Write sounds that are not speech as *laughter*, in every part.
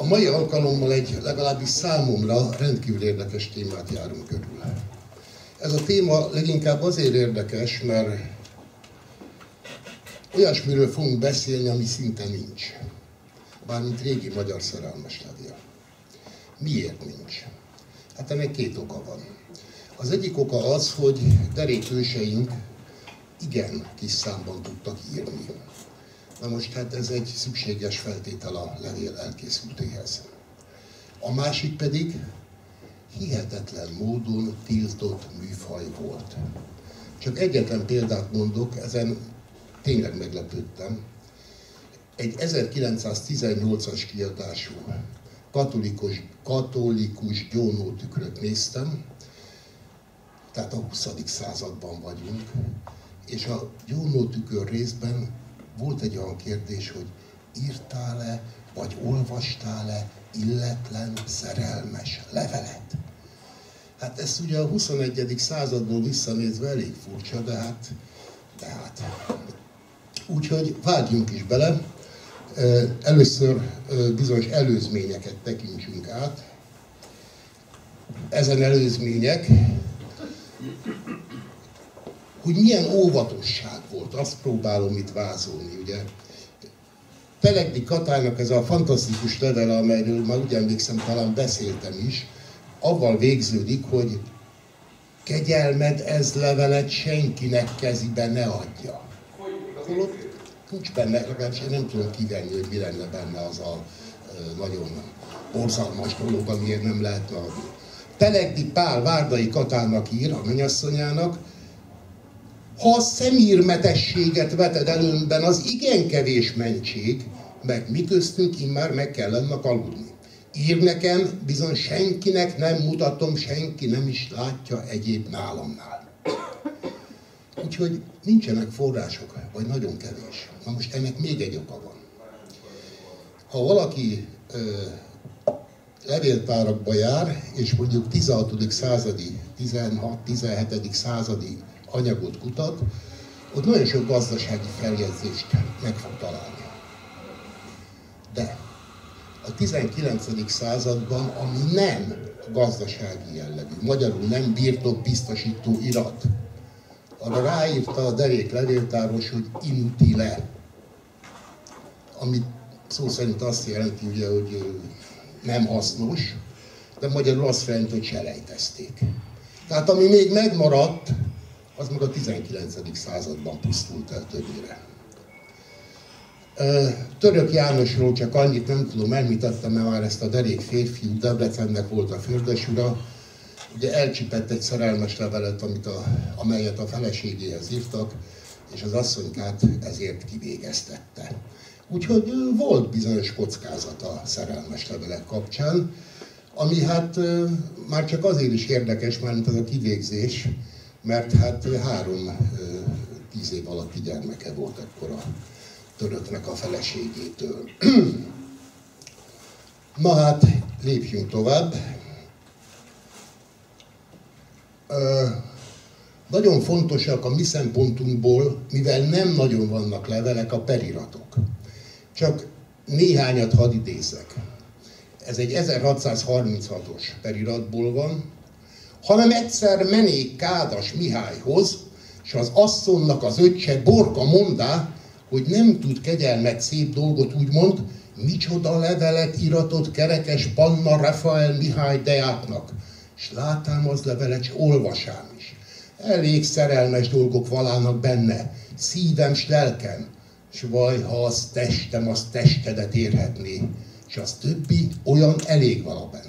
A mai alkalommal egy legalábbis számomra rendkívül érdekes témát járunk körül. Ez a téma leginkább azért érdekes, mert olyasmiről fogunk beszélni, ami szinte nincs. Bármint régi magyar szerelmes levél. Miért nincs? Hát ennek két oka van. Az egyik oka az, hogy derékőseink igen kis számban tudtak írni. Na most hát ez egy szükséges feltétel a levél elkészültéhez. A másik pedig hihetetlen módon tiltott műfaj volt. Csak egyetlen példát mondok, ezen tényleg meglepődtem. Egy 1918-as kiadású katolikus, katolikus gyónótükröt néztem, tehát a 20. században vagyunk, és a gyónótükör részben volt egy olyan kérdés, hogy írtál-e, vagy olvastál-e illetlen szerelmes levelet? Hát ez ugye a 21. századból visszanézve elég furcsa, de hát, de hát. Úgyhogy vágjunk is bele. Először bizonyos előzményeket tekintsünk át. Ezen előzmények, hogy milyen óvatosság volt, azt próbálom itt vázolni, ugye. Pelegdi Katának ez a fantasztikus levele, amelyről már úgy emlékszem, talán beszéltem is, avval végződik, hogy kegyelmed ez levelet senkinek kezibe ne adja. Holott nincs benne, legalábbis én nem tudom kivenni, hogy mi lenne benne az a nagyon borzalmas dolog, amiért nem lehetne adni. Pelegdi Pál Várdai Katának ír, a mennyasszonyának, ha a szemírmetességet veted előnben, az igen kevés mentség, meg mi köztünk immár meg kellene aludni. Ír nekem, bizony senkinek nem mutatom, senki nem is látja egyéb nálamnál. Úgyhogy nincsenek források, vagy nagyon kevés. Na most ennek még egy oka van. Ha valaki ö, levéltárakba jár, és mondjuk 16. századi, 16-17. századi anyagot kutat, ott nagyon sok gazdasági feljegyzést meg fog találni. De a 19. században, ami nem gazdasági jellegű, magyarul nem birtok biztosító irat, arra ráírta a derék levéltáros, hogy inutile, ami szó szerint azt jelenti, ugye, hogy nem hasznos, de magyarul azt jelenti, hogy selejtezték. Tehát ami még megmaradt, az meg a 19. században pusztult el többére. Török Jánosról csak annyit nem tudom, mert már ezt a derék férfiú, Debrecennek volt a fürdesura, ugye elcsipett egy szerelmes levelet, amit a, amelyet a feleségéhez írtak, és az asszonykát ezért kivégeztette. Úgyhogy volt bizonyos kockázat a szerelmes levelek kapcsán, ami hát már csak azért is érdekes, mert ez a kivégzés, mert hát három tíz év alatti gyermeke volt akkor a töröknek a feleségétől. *clears throat* Na hát, lépjünk tovább. Nagyon fontosak a mi szempontunkból, mivel nem nagyon vannak levelek, a periratok. Csak néhányat hadd idézek. Ez egy 1636-os periratból van, hanem egyszer menék Kádas Mihályhoz, és az asszonnak az öccse Borka mondá, hogy nem tud kegyelmet szép dolgot úgy mond, micsoda levelet iratott kerekes Panna Rafael Mihály Deáknak. És látám az levelet, és olvasám is. Elég szerelmes dolgok valának benne, szívem s lelkem, s vaj, ha az testem, az testedet érhetné, és az többi olyan elég vala benne.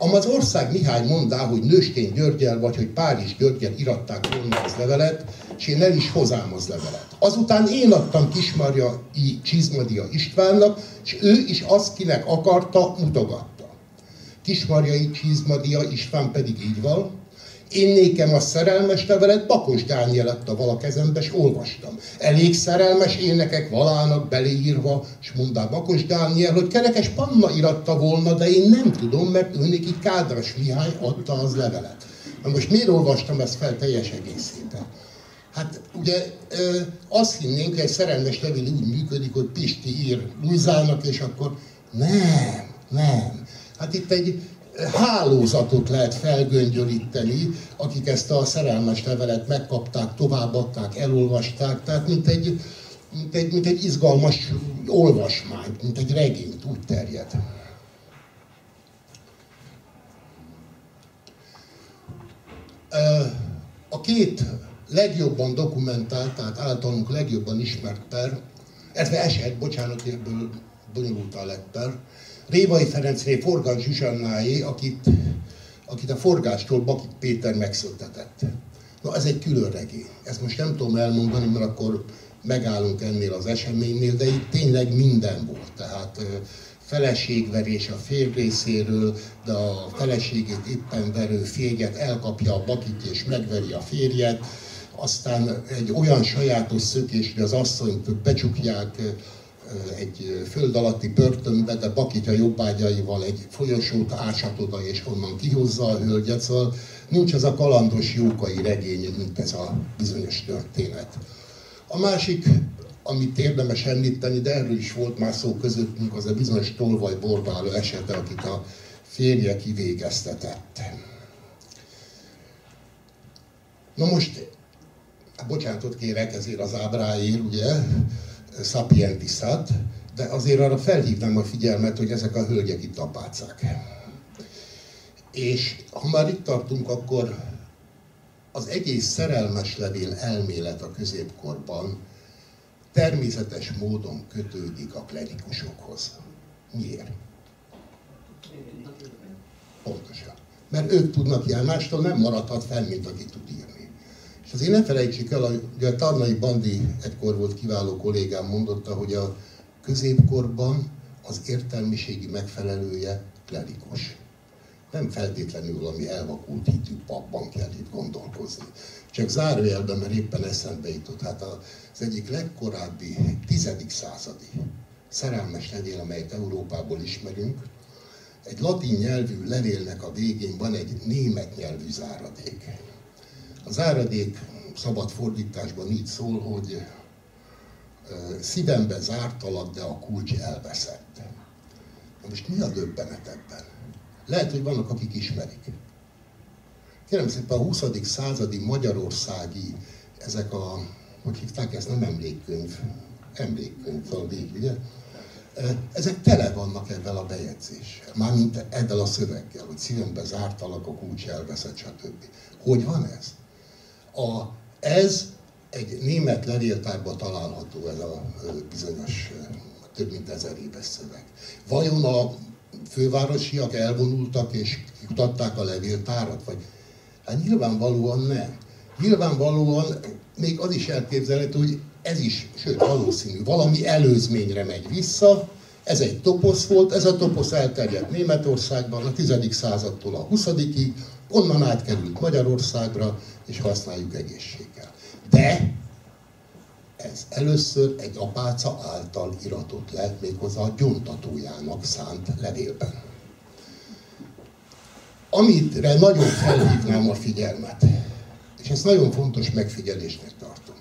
Am az ország Mihály mondá, hogy Nőstény Györgyel vagy hogy Párizs Györgyel iratták volna az levelet, és én el is hozám az levelet. Azután én adtam Kismarja I. Csizmadia Istvánnak, és ő is azt, kinek akarta, mutogatta. Kismarjai Csizmadia István pedig így van, én nékem a szerelmes levelet Bakos Dániel adta vala kezembe, és olvastam. Elég szerelmes énekek valának beleírva, és mondta Bakos Dániel, hogy kerekes Panna iratta volna, de én nem tudom, mert ő neki Kádras Mihály adta az levelet. Na most miért olvastam ezt fel teljes egészében? Hát ugye azt hinnénk, hogy egy szerelmes levél úgy működik, hogy Pisti ír Luizának, és akkor Nem, nem. Hát itt egy hálózatot lehet felgöngyölíteni, akik ezt a szerelmes levelet megkapták, továbbadták, elolvasták, tehát mint egy, mint egy, mint egy izgalmas olvasmány, mint egy regényt, úgy terjed. A két legjobban dokumentált, tehát általunk legjobban ismert per, ez eset, bocsánat, ebből bonyolultan lett per, Révai Ferencné Forgán Zsuzsannáé, akit, akit a forgástól Bakit Péter megszöltetett. Na ez egy külön regény. Ezt most nem tudom elmondani, mert akkor megállunk ennél az eseménynél, de itt tényleg minden volt. Tehát feleségverés a férj részéről, de a feleségét éppen verő férjet elkapja a bakit és megveri a férjet, aztán egy olyan sajátos szökés, hogy az asszonyt becsukják egy föld alatti börtönbe, de bakitja jobbágyaival egy folyosót ásat oda, és onnan kihozza a hölgyet, szóval nincs az a kalandos jókai regény, mint ez a bizonyos történet. A másik, amit érdemes említeni, de erről is volt már szó közöttünk, az a bizonyos tolvaj borbáló esete, akit a férje kivégeztetett. Na most, bocsánatot kérek ezért az ábráért, ugye, sapientisat, de azért arra felhívnám a figyelmet, hogy ezek a hölgyek itt apácák. És ha már itt tartunk, akkor az egész szerelmes levél elmélet a középkorban természetes módon kötődik a klerikusokhoz. Miért? Pontosan. Mert ők tudnak ilyen, mástól nem maradhat fel, mint aki tud írni. És azért ne felejtsük el, hogy a Tarnai Bandi egykor volt kiváló kollégám mondotta, hogy a középkorban az értelmiségi megfelelője klerikus nem feltétlenül valami elvakult hitű papban kell itt gondolkozni. Csak zárójelben, mert éppen eszembe jutott, hát az egyik legkorábbi, tizedik századi szerelmes levél, amelyet Európából ismerünk, egy latin nyelvű levélnek a végén van egy német nyelvű záradék. A záradék szabad fordításban így szól, hogy szívembe zártalak, de a kulcs elveszett. Na most mi a döbbenet ebben? Lehet, hogy vannak, akik ismerik. Kérem szépen a 20. századi magyarországi, ezek a, hogy hívták ezt, nem emlékkönyv, emlékkönyv valami, ugye? Ezek tele vannak ebben a bejegyzéssel, mármint ezzel a szöveggel, hogy szívembe zártalak, a kulcs elveszett, stb. Hogy van ez? A, ez egy német levéltárban található ez a bizonyos több mint ezer éves szöveg. Vajon a fővárosiak elvonultak és kutatták a levéltárat? Vagy? Hát nyilvánvalóan nem. Nyilvánvalóan még az is elképzelhető, hogy ez is, sőt valószínű, valami előzményre megy vissza, ez egy toposz volt, ez a toposz elterjedt Németországban a 10. századtól a 20 onnan átkerült Magyarországra, és használjuk egészséggel. De ez először egy apáca által iratott le, méghozzá a gyontatójának szánt levélben. Amitre nagyon felhívnám a figyelmet, és ezt nagyon fontos megfigyelésnek tartom.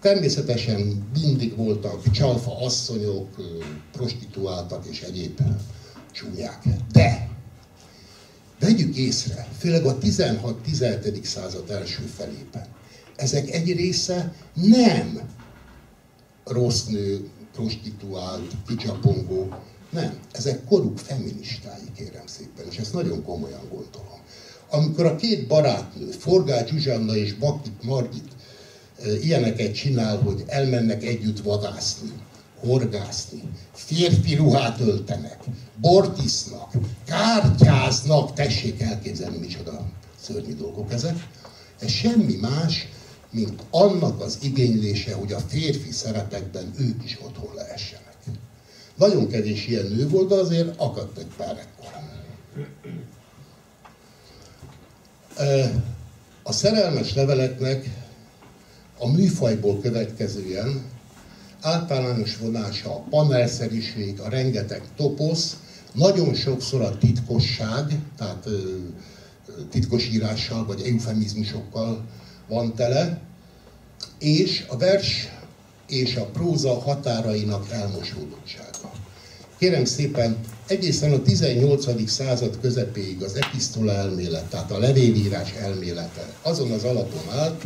Természetesen mindig voltak csalfa asszonyok, prostituáltak és egyéb csúnyák. De vegyük észre, főleg a 16-17. század első felében, ezek egy része nem rossz nő, prostituált, kicsapongó, nem, ezek koruk feministái, kérem szépen, és ezt nagyon komolyan gondolom. Amikor a két barátnő, Forgács Zsuzsanna és Bakit Margit ilyeneket csinál, hogy elmennek együtt vadászni, horgászni, férfi ruhát öltenek, bort isznak, kártyáznak, tessék elképzelni, micsoda szörnyű dolgok ezek. Ez semmi más, mint annak az igénylése, hogy a férfi szerepekben ők is otthon lehessenek. Nagyon kevés ilyen nő volt, de azért akadt egy pár ekkor. A szerelmes leveleknek a műfajból következően általános vonása a panelszeriség, a rengeteg toposz, nagyon sokszor a titkosság, tehát titkosírással vagy eufemizmusokkal van tele, és a vers és a próza határainak elmosódottsága. kérem szépen, egészen a 18. század közepéig az episztola elmélet, tehát a levélírás elmélete azon az alapon állt,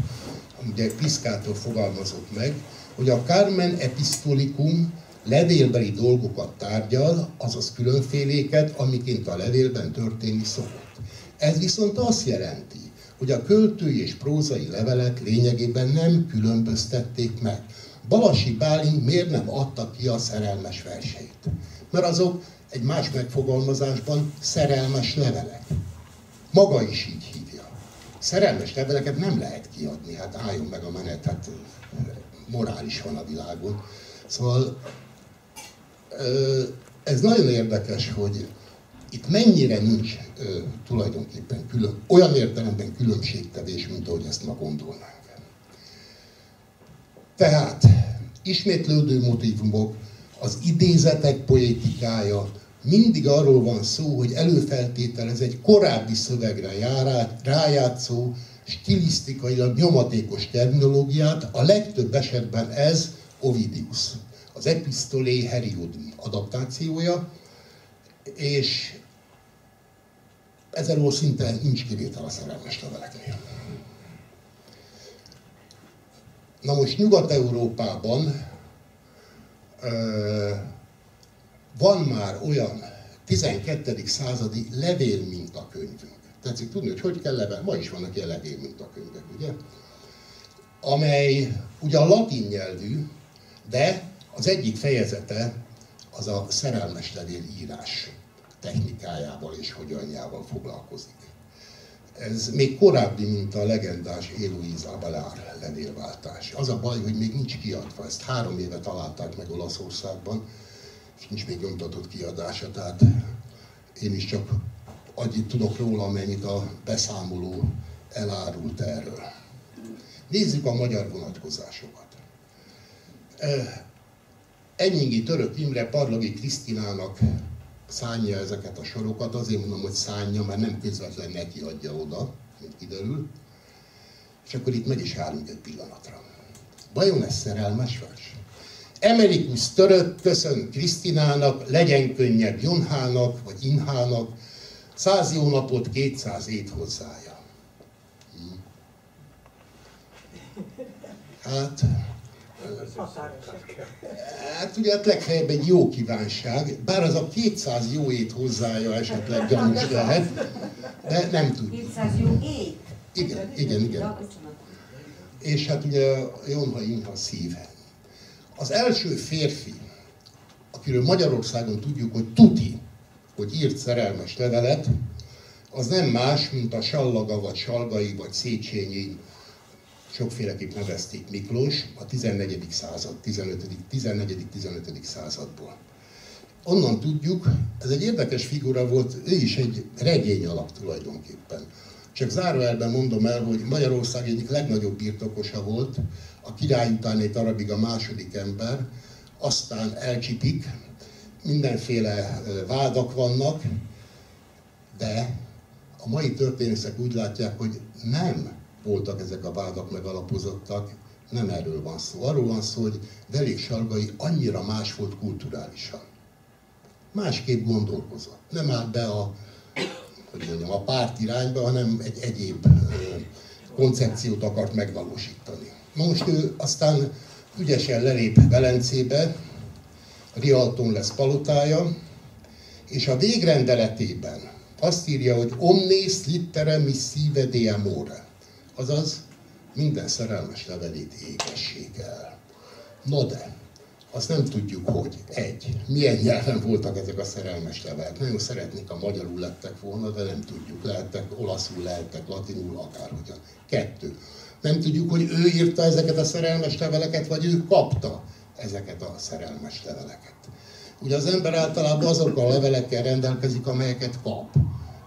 ugye Piszkátor fogalmazott meg, hogy a Carmen Epistolicum levélbeli dolgokat tárgyal, azaz különféléket, amiként a levélben történni szokott. Ez viszont azt jelenti, hogy a költői és prózai levelek lényegében nem különböztették meg. Balasi Bálint miért nem adta ki a szerelmes verseit? Mert azok egy más megfogalmazásban szerelmes levelek. Maga is így hívja. Szerelmes leveleket nem lehet kiadni, hát álljon meg a menet, hát morális van a világon. Szóval ez nagyon érdekes, hogy itt mennyire nincs tulajdonképpen külön, olyan értelemben különbségtevés, mint ahogy ezt ma gondolnánk. Tehát ismétlődő motivumok, az idézetek poétikája, mindig arról van szó, hogy előfeltételez egy korábbi szövegre járát, rájátszó, stilisztikailag nyomatékos terminológiát, a legtöbb esetben ez Ovidius, az Epistolé Heriodium adaptációja, és ezen szinte nincs kivétel a szerelmes leveleknél. Na most Nyugat-Európában van már olyan 12. századi levél mintakönyvünk. Tetszik tudni, hogy hogy kell level? Ma is vannak ilyen levél mintakönyvek, ugye? Amely ugye a latin nyelvű, de az egyik fejezete az a szerelmes levél írás technikájával és hogyanjával foglalkozik. Ez még korábbi, mint a legendás Héloïse Abelard levélváltás. Az a baj, hogy még nincs kiadva. Ezt három éve találták meg Olaszországban, és nincs még nyomtatott kiadása, tehát én is csak annyit tudok róla, amennyit a beszámoló elárult erről. Nézzük a magyar vonatkozásokat. Enyingi Török Imre Parlagi Krisztinának szánja ezeket a sorokat, azért mondom, hogy szánja, mert nem közvetlen neki adja oda, mint kiderül. És akkor itt meg is állunk egy pillanatra. Vajon ez szerelmes vers? Emerikus török köszön Krisztinának, legyen könnyebb Jonhának, vagy Inhának, száz jó napot, kétszáz ét hozzája. Hm. Hát, Hát ugye hát legfeljebb egy jó kívánság, bár az a 200 jó ét hozzája esetleg gyanús lehet, de nem tudjuk. 200 jó ét? Igen, igen, igen. És hát ugye Jonha Inha szív. Az első férfi, akiről Magyarországon tudjuk, hogy tuti, hogy írt szerelmes levelet, az nem más, mint a Sallaga, vagy Salgai, vagy Széchenyi sokféleképp nevezték Miklós a 14. század, 15. 14.-15. századból. Onnan tudjuk, ez egy érdekes figura volt, ő is egy regény alap tulajdonképpen. Csak zárójelben mondom el, hogy Magyarország egyik legnagyobb birtokosa volt, a király után egy darabig a második ember, aztán elcsipik, mindenféle vádak vannak, de a mai történészek úgy látják, hogy nem voltak ezek a vádak megalapozottak, nem erről van szó. Arról van szó, hogy Velék Salgai annyira más volt kulturálisan. Másképp gondolkozott. Nem állt be a, hogy mondjam, a párt irányba, hanem egy egyéb koncepciót akart megvalósítani. Most ő aztán ügyesen lelép Velencébe, Rialton lesz palotája, és a végrendeletében azt írja, hogy omnes littere missive de amore azaz minden szerelmes levelét égessék el. No de, azt nem tudjuk, hogy egy, milyen nyelven voltak ezek a szerelmes levelek. Nagyon szeretnék, a magyarul lettek volna, de nem tudjuk. Lehettek olaszul, lehettek latinul, akárhogyan. Kettő. Nem tudjuk, hogy ő írta ezeket a szerelmes leveleket, vagy ő kapta ezeket a szerelmes leveleket. Ugye az ember általában azokkal a levelekkel rendelkezik, amelyeket kap.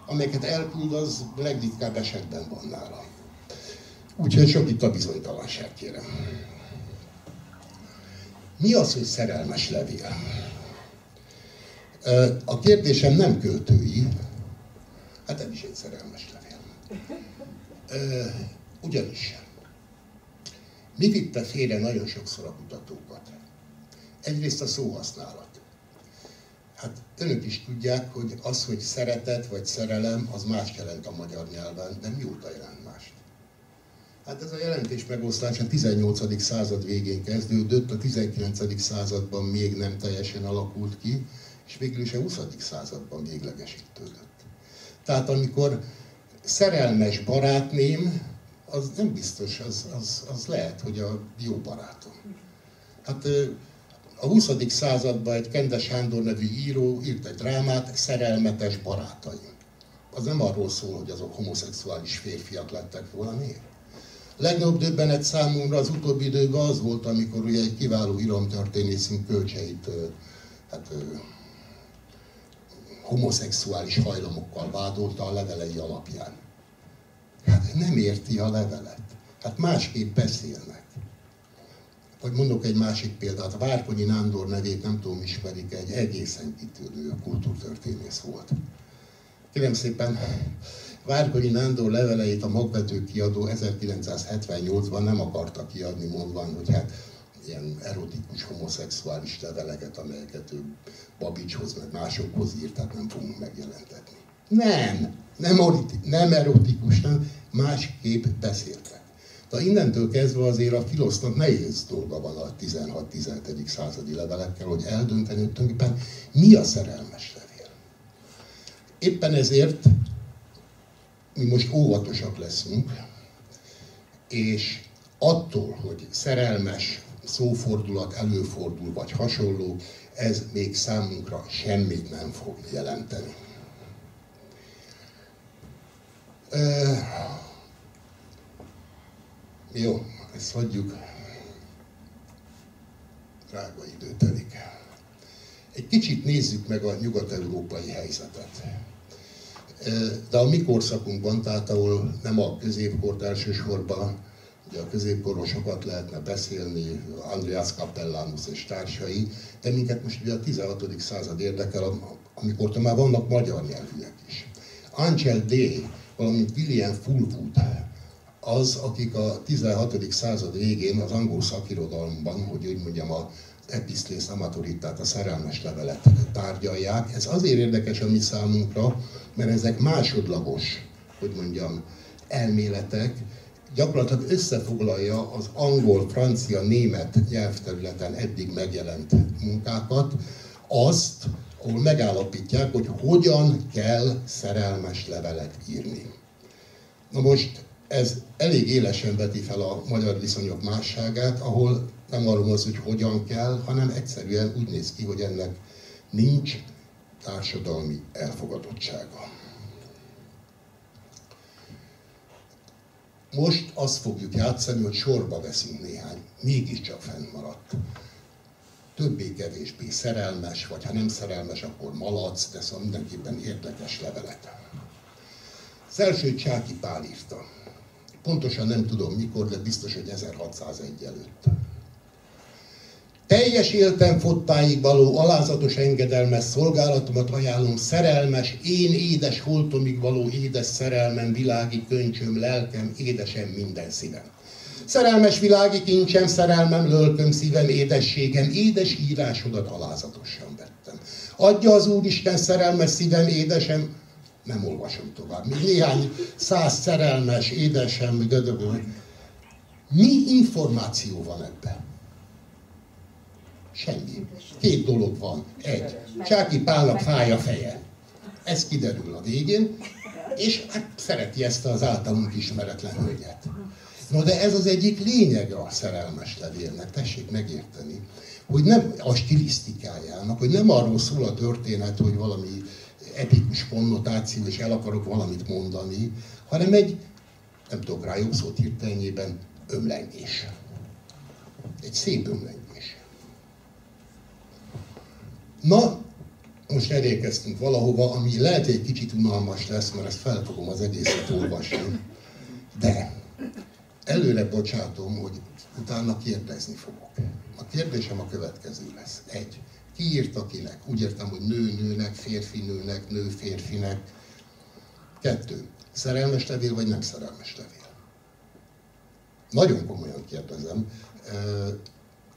Amelyeket elküld, az legritkább esetben van nála. Úgyhogy sok itt a bizonytalanság, kérem. Mi az, hogy szerelmes levél? A kérdésem nem költői, hát ez is egy szerelmes levél. Ugyanis, mi vitte félre nagyon sokszor a kutatókat? Egyrészt a szóhasználat. Hát önök is tudják, hogy az, hogy szeretet vagy szerelem, az más jelent a magyar nyelven, de mióta jelent mást. Hát ez a jelentés megosztás a 18. század végén kezdődött, a 19. században még nem teljesen alakult ki, és végül is a 20. században véglegesítődött. Tehát amikor szerelmes barátném, az nem biztos, az, az, az lehet, hogy a jó barátom. Hát a 20. században egy Kendes Sándor nevű író írt egy drámát, Szerelmetes barátaim. Az nem arról szól, hogy azok homoszexuális férfiak lettek volna, miért? Legnagyobb döbbenet számomra az utóbbi időben az volt, amikor ugye egy kiváló iramtörténészünk kölcseit hát, homoszexuális hajlamokkal vádolta a levelei alapján. Hát nem érti a levelet. Hát másképp beszélnek. Vagy mondok egy másik példát, Várkonyi Nándor nevét nem tudom ismerik, egy egészen kitűnő kultúrtörténész volt. Kérem szépen, Várkonyi Nándor leveleit a magvető kiadó 1978-ban nem akarta kiadni, mondván, hogy hát ilyen erotikus, homoszexuális leveleket, amelyeket ő Babicshoz, meg másokhoz írt, tehát nem fogunk megjelentetni. Nem, nem, nem erotikus, nem, másképp beszéltek. De innentől kezdve azért a filosznak nehéz dolga van a 16-17. századi levelekkel, hogy eldönteni, hogy tulajdonképpen mi a szerelmes levél. Éppen ezért mi most óvatosak leszünk, és attól, hogy szerelmes szófordulat előfordul, vagy hasonló, ez még számunkra semmit nem fog jelenteni. Jó, ezt hagyjuk. Drága idő telik. Egy kicsit nézzük meg a nyugat-európai helyzetet. De a mi korszakunkban, tehát ahol nem a középkort elsősorban, ugye a középkorról sokat lehetne beszélni, Andreas Capellanus és társai, de minket most ugye a 16. század érdekel, amikor már vannak magyar nyelvűek is. Angel D., valamint William Fullwood, az, akik a 16. század végén az angol szakirodalomban, hogy úgy mondjam, a episztlész amatoritát, a szerelmes levelet tárgyalják. Ez azért érdekes a mi számunkra, mert ezek másodlagos, hogy mondjam, elméletek, gyakorlatilag összefoglalja az angol, francia, német nyelvterületen eddig megjelent munkákat, azt, ahol megállapítják, hogy hogyan kell szerelmes levelet írni. Na most ez elég élesen veti fel a magyar viszonyok másságát, ahol nem arról van hogy hogyan kell, hanem egyszerűen úgy néz ki, hogy ennek nincs társadalmi elfogadottsága. Most azt fogjuk játszani, hogy sorba veszünk néhány, mégiscsak fennmaradt. Többé-kevésbé szerelmes, vagy ha nem szerelmes, akkor malac, de szóval mindenképpen érdekes levelet. Az első Csáki Pál írta. Pontosan nem tudom mikor, de biztos, hogy 1601 előtt. Teljes éltem fottáig való alázatos engedelmes szolgálatomat ajánlom, szerelmes, én édes holtomig való édes szerelmem, világi köncsöm, lelkem, édesem, minden szívem. Szerelmes világi kincsem, szerelmem, lölköm, szívem, édességem, édes írásodat alázatosan vettem. Adja az Úristen szerelmes szívem, édesem, nem olvasom tovább. Még néhány száz szerelmes, édesem, dödögő. Mi információ van ebben? Semmi. Két dolog van. Egy. Csáki Pálnak fáj a feje. Ez kiderül a végén, és hát szereti ezt az általunk ismeretlen hölgyet. No de ez az egyik lényege a szerelmes levélnek, tessék megérteni, hogy nem a stilisztikájának, hogy nem arról szól a történet, hogy valami etikus konnotáció, és el akarok valamit mondani, hanem egy, nem tudok rá jobb szót hirtelenjében, ömlengés. Egy szép ömlengés. Na, most elérkeztünk valahova, ami lehet egy kicsit unalmas lesz, mert ezt fel fogom az egészet olvasni. De előre bocsátom, hogy utána kérdezni fogok. A kérdésem a következő lesz. Egy ki írta kinek? Úgy értem, hogy nő nőnek, férfi nőnek, nő férfinek. Kettő. Szerelmes levél vagy nem szerelmes levél? Nagyon komolyan kérdezem.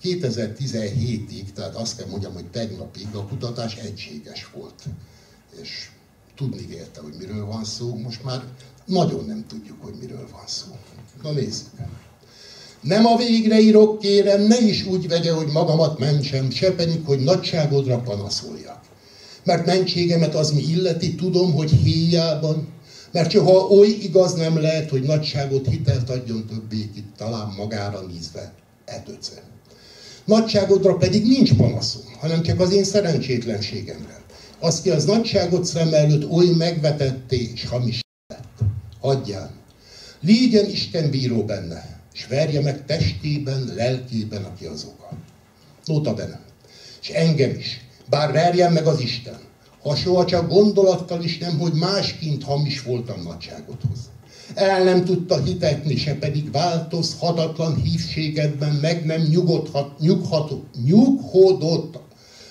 2017-ig, tehát azt kell mondjam, hogy tegnapig a kutatás egységes volt. És tudni érte, hogy miről van szó, most már nagyon nem tudjuk, hogy miről van szó. Na nézzük. Nem a végre írok, kérem, ne is úgy vegye, hogy magamat mentsem, se pedig, hogy nagyságodra panaszoljak. Mert mentségemet az mi illeti, tudom, hogy héjában, mert ha oly igaz nem lehet, hogy nagyságot hitelt adjon többé, itt talán magára nézve, etöce. Nagyságodra pedig nincs panaszom, hanem csak az én szerencsétlenségemre. Az ki az nagyságot szem előtt oly megvetetté és hamis lett. Adjál. Légyen Isten bíró benne, és verje meg testében, lelkében, aki az oka. Nóta benne. És engem is, bár verjen meg az Isten, ha soha csak gondolattal is nem, hogy másként hamis voltam nagyságodhoz. El nem tudta hitetni, se pedig változhatatlan hívségedben meg nem nyugodhat, nyughatott, nyughodott.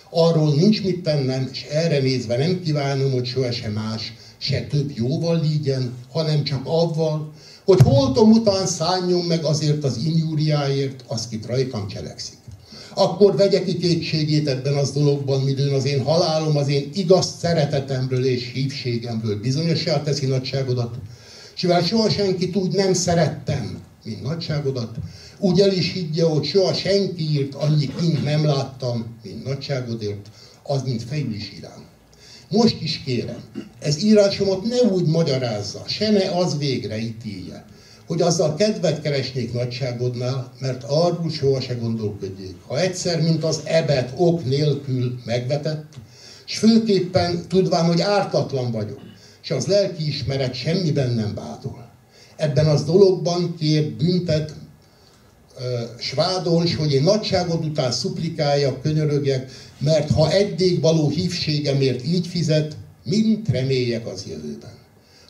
Arról nincs mit tennem, és erre nézve nem kívánom, hogy sohasem más, se több jóval lígyen, hanem csak avval, hogy holtom után szálljon meg azért az injúriáért, az kit rajtam cselekszik. Akkor vegye ki kétségét ebben az dologban, midőn az én halálom, az én igaz szeretetemről és hívségemről bizonyosá teszi nagyságodat, és mivel soha senkit úgy nem szerettem, mint nagyságodat, úgy el is higgye, hogy soha senki írt annyi kint nem láttam, mint nagyságodért, az mint fejül is irán. Most is kérem, ez írásomat ne úgy magyarázza, se ne az végre ítélje, hogy azzal kedvet keresnék nagyságodnál, mert arról soha se gondolkodjék. Ha egyszer, mint az ebet ok nélkül megvetett, és főképpen tudván, hogy ártatlan vagyok, és az lelki ismeret semmiben nem vádol. Ebben az dologban kér büntet, s vádol, hogy én nagyságod után szuplikáljak, könyörögjek, mert ha eddig való hívségemért így fizet, mint reméljek az jövőben.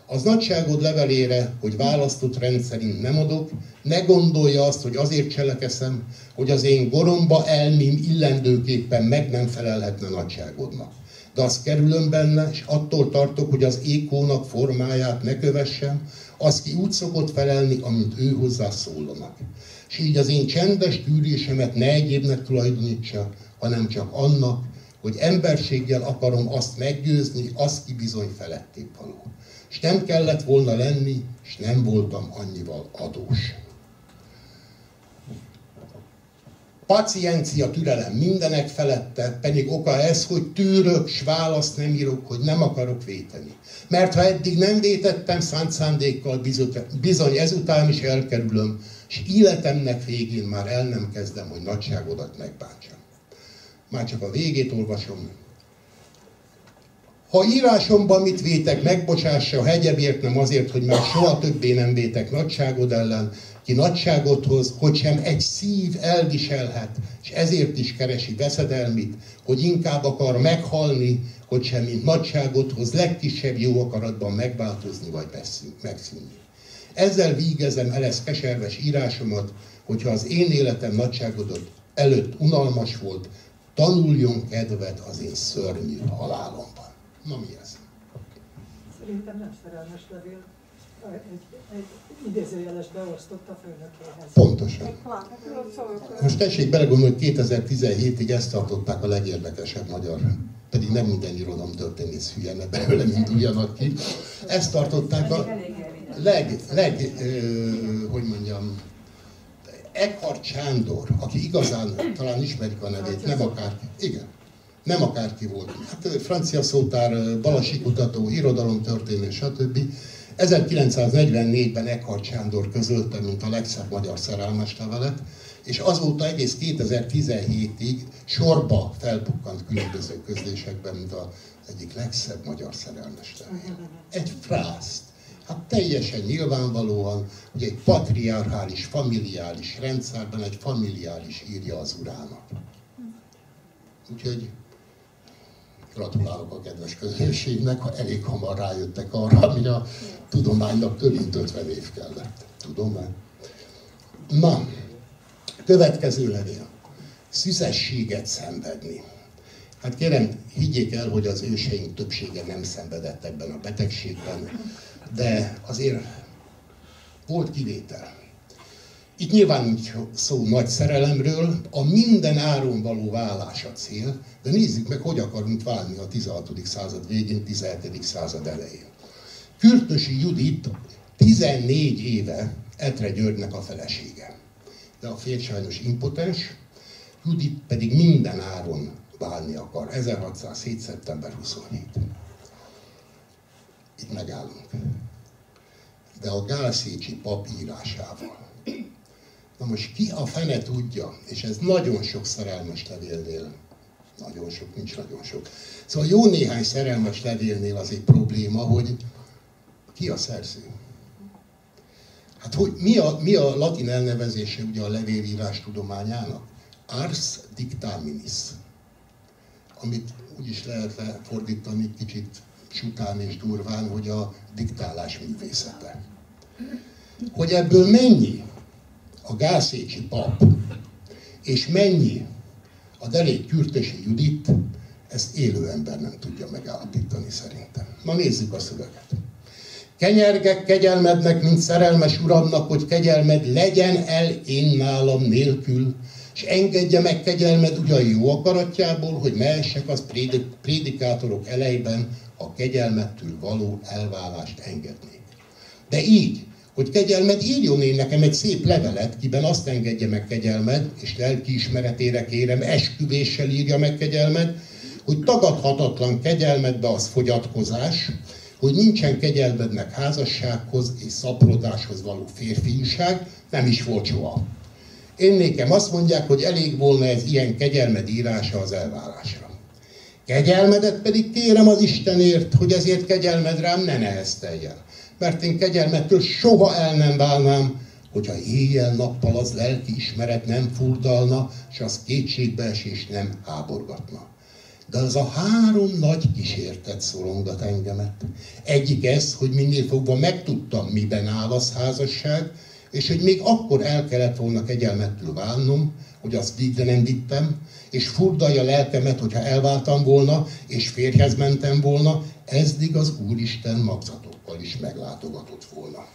Az nagyságod levelére, hogy választott rendszerint nem adok, ne gondolja azt, hogy azért cselekeszem, hogy az én goromba elmém illendőképpen meg nem felelhetne nagyságodnak. De azt kerülöm benne, és attól tartok, hogy az ékónak formáját ne kövessem, az ki úgy szokott felelni, amint ő hozzá szólanak. És így az én csendes tűrésemet ne egyébnek tulajdonítsa, hanem csak annak, hogy emberséggel akarom azt meggyőzni, azt ki bizony felették való és nem kellett volna lenni, és nem voltam annyival adós. Paciencia, türelem mindenek felette, pedig oka ez, hogy tűrök, s választ nem írok, hogy nem akarok véteni. Mert ha eddig nem vétettem szánt szándékkal, bizony ezután is elkerülöm, és életemnek végén már el nem kezdem, hogy nagyságodat megbántsam. Már csak a végét olvasom, ha írásomban mit vétek, megbocsássa hegyebért, nem azért, hogy már soha többé nem vétek nagyságod ellen, ki nagyságodhoz, hogy sem egy szív elviselhet, és ezért is keresi veszedelmit, hogy inkább akar meghalni, hogy sem mint nagyságodhoz legkisebb jó akaratban megváltozni vagy megszűnni. Ezzel vígezem el ezt keserves írásomat, hogyha az én életem nagyságodot előtt unalmas volt, tanuljon kedvet az én szörnyű halálomban. Na mi ez? Szerintem nem szerelmes levél. Egy, egy idézőjeles beosztott a főnökéhez. Pontosan. Most tessék belegondolni, hogy 2017-ig ezt tartották a legérdekesebb magyar pedig nem minden irodalom történész hülye, ne belőle induljanak ki. Ezt tartották a leg, leg ö, hogy mondjam, Eckhart Sándor, aki igazán talán ismerik a nevét, nem akárki. Igen nem akárki volt. Hát francia szótár, balasi kutató, irodalomtörténő, stb. 1944-ben Eckhart Sándor közölte, mint a legszebb magyar szerelmes levelet, és azóta egész 2017-ig sorba felbukkant különböző közlésekben, mint az egyik legszebb magyar szerelmes levél. Egy frászt. Hát teljesen nyilvánvalóan, hogy egy patriarchális, familiális rendszerben egy familiális írja az urának. Úgyhogy Gratulálok a kedves közönségnek, ha elég hamar rájöttek arra, ami a tudománynak több mint 50 év kellett. Tudomány. Na, következő levél. Szüzességet szenvedni. Hát kérem, higgyék el, hogy az őseink többsége nem szenvedett ebben a betegségben, de azért volt kivétel. Itt nyilván nincs szó nagy szerelemről, a minden áron való válás a cél, de nézzük meg, hogy akarunk válni a 16. század végén, 17. század elején. Kürtösi Judit 14 éve Etre Györgynek a felesége. De a férj sajnos impotens, Judit pedig minden áron válni akar. 1607. szeptember 27. Itt megállunk. De a Gálszécsi papírásával. Na most ki a fene tudja, és ez nagyon sok szerelmes levélnél, nagyon sok, nincs nagyon sok. Szóval jó néhány szerelmes levélnél az egy probléma, hogy ki a szerző. Hát hogy, mi, a, mi a latin elnevezése ugye a levélírás tudományának? Ars dictaminis. Amit úgy is lehet lefordítani kicsit sután és durván, hogy a diktálás művészete. Hogy ebből mennyi a Gászécsi pap, és mennyi a derék Kürtösi Judit, ezt élő ember nem tudja megállapítani szerintem. Na nézzük a szöveget. Kenyergek kegyelmednek, mint szerelmes uramnak, hogy kegyelmed legyen el én nálam nélkül, és engedje meg kegyelmed ugyan jó akaratjából, hogy mehessek az prédikátorok elejében a kegyelmettől való elválást engednék. De így, hogy kegyelmed írjon én nekem egy szép levelet, kiben azt engedje meg kegyelmed, és lelkiismeretére kérem, esküvéssel írja meg kegyelmed, hogy tagadhatatlan kegyelmedbe az fogyatkozás, hogy nincsen kegyelmednek házassághoz és szaprodáshoz való férfiúság, nem is volt soha. Én nékem azt mondják, hogy elég volna ez ilyen kegyelmed írása az elvárásra. Kegyelmedet pedig kérem az Istenért, hogy ezért kegyelmed rám ne nehezteljen. Mert én kegyelmettől soha el nem válnám, hogyha éjjel-nappal az lelki ismeret nem furdalna, és az kétségbeesés nem háborgatna. De az a három nagy kísértet szorongat engemet. Egyik ez, hogy minél fogva megtudtam, miben áll az házasság, és hogy még akkor el kellett volna kegyelmettől válnom, hogy azt végre nem vittem, és furdalja lelkemet, hogyha elváltam volna, és férjhez mentem volna, ezdig az Úristen magzatokkal is meglátogatott volna.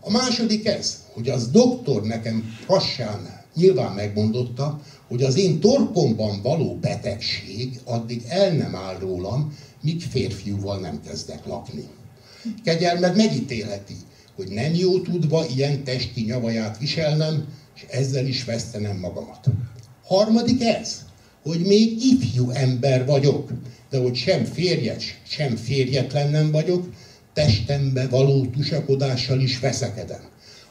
A második ez, hogy az doktor nekem passán nyilván megmondotta, hogy az én torkomban való betegség addig el nem áll rólam, míg férfiúval nem kezdek lakni. Kegyelmed megítélheti, hogy nem jó tudva ilyen testi nyavaját viselnem, és ezzel is vesztenem magamat. Harmadik ez, hogy még ifjú ember vagyok, de hogy sem férjes, sem férjetlen nem vagyok, testembe való tusakodással is veszekedem.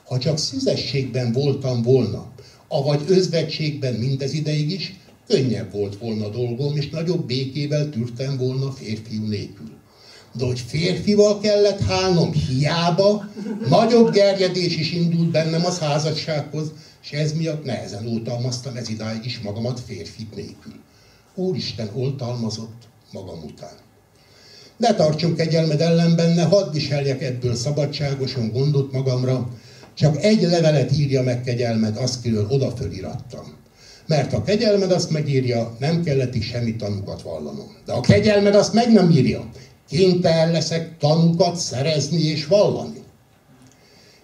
Ha csak szüzességben voltam volna, avagy özvegységben mindez ideig is, könnyebb volt volna dolgom, és nagyobb békével tűrtem volna férfiú nélkül. De hogy férfival kellett hálnom hiába, nagyobb gerjedés is indult bennem az házassághoz, és ez miatt nehezen oltalmaztam ez idáig is magamat férfi nélkül. Úristen oltalmazott magam után. Ne tartsunk kegyelmed ellen benne, hadd viseljek ebből szabadságosan gondot magamra, csak egy levelet írja meg kegyelmed, azt kiről odaföl irattam. Mert a kegyelmed azt megírja, nem kellett is semmi tanukat vallanom. De a kegyelmed azt meg nem írja. Kénytelen leszek tanukat szerezni és vallani.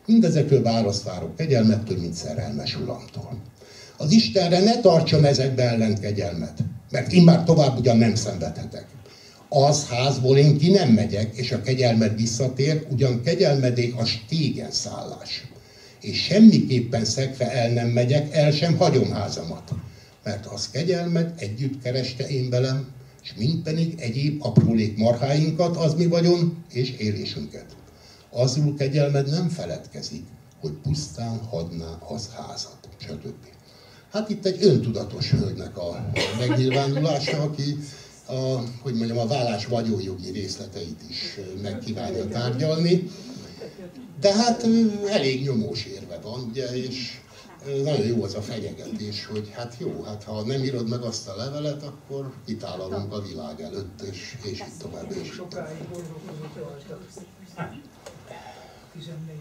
Mindezekről választ várok kegyelmettől, mint szerelmes uramtól. Az Istenre ne tartson ezekbe ellen kegyelmet, mert én már tovább ugyan nem szenvedhetek. Az házból én ki nem megyek, és a kegyelmed visszatér, ugyan kegyelmedé a stégen szállás és semmiképpen szekve el nem megyek, el sem hagyom házamat. Mert az kegyelmet együtt kereste én velem, és mint pedig egyéb aprólék marháinkat, az mi vagyon és élésünket. Azul kegyelmed nem feledkezik, hogy pusztán hadná az házat, stb. Hát itt egy öntudatos hölgynek a megnyilvánulása, aki a, hogy mondjam, a vállás vagyójogi részleteit is megkívánja tárgyalni. De hát elég nyomós érve van, ugye, és nagyon jó az a fenyegetés, hogy hát jó, hát ha nem írod meg azt a levelet, akkor kitálalunk a világ előtt, és, és így tovább. És Sokáig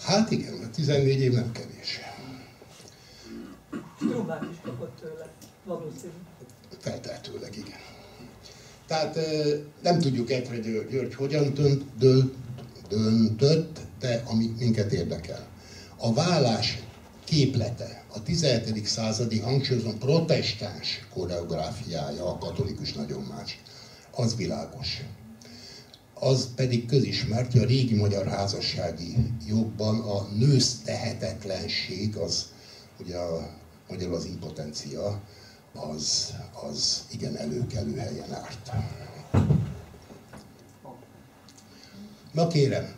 Hát igen, 14 év nem kevés. Trumát is kapott tőle, valószínű. Feltehetőleg, igen. Tehát nem tudjuk Etre György hogyan dönt, dönt, döntött, de ami minket érdekel. a vállás képlete, a 17. századi hangsúlyozom protestáns koreográfiája, a katolikus nagyon más, az világos. Az pedig közismert, hogy a régi magyar házassági jogban a nősz tehetetlenség, az ugye a, magyarul az impotencia, az, az igen előkelő helyen árt. Na kérem,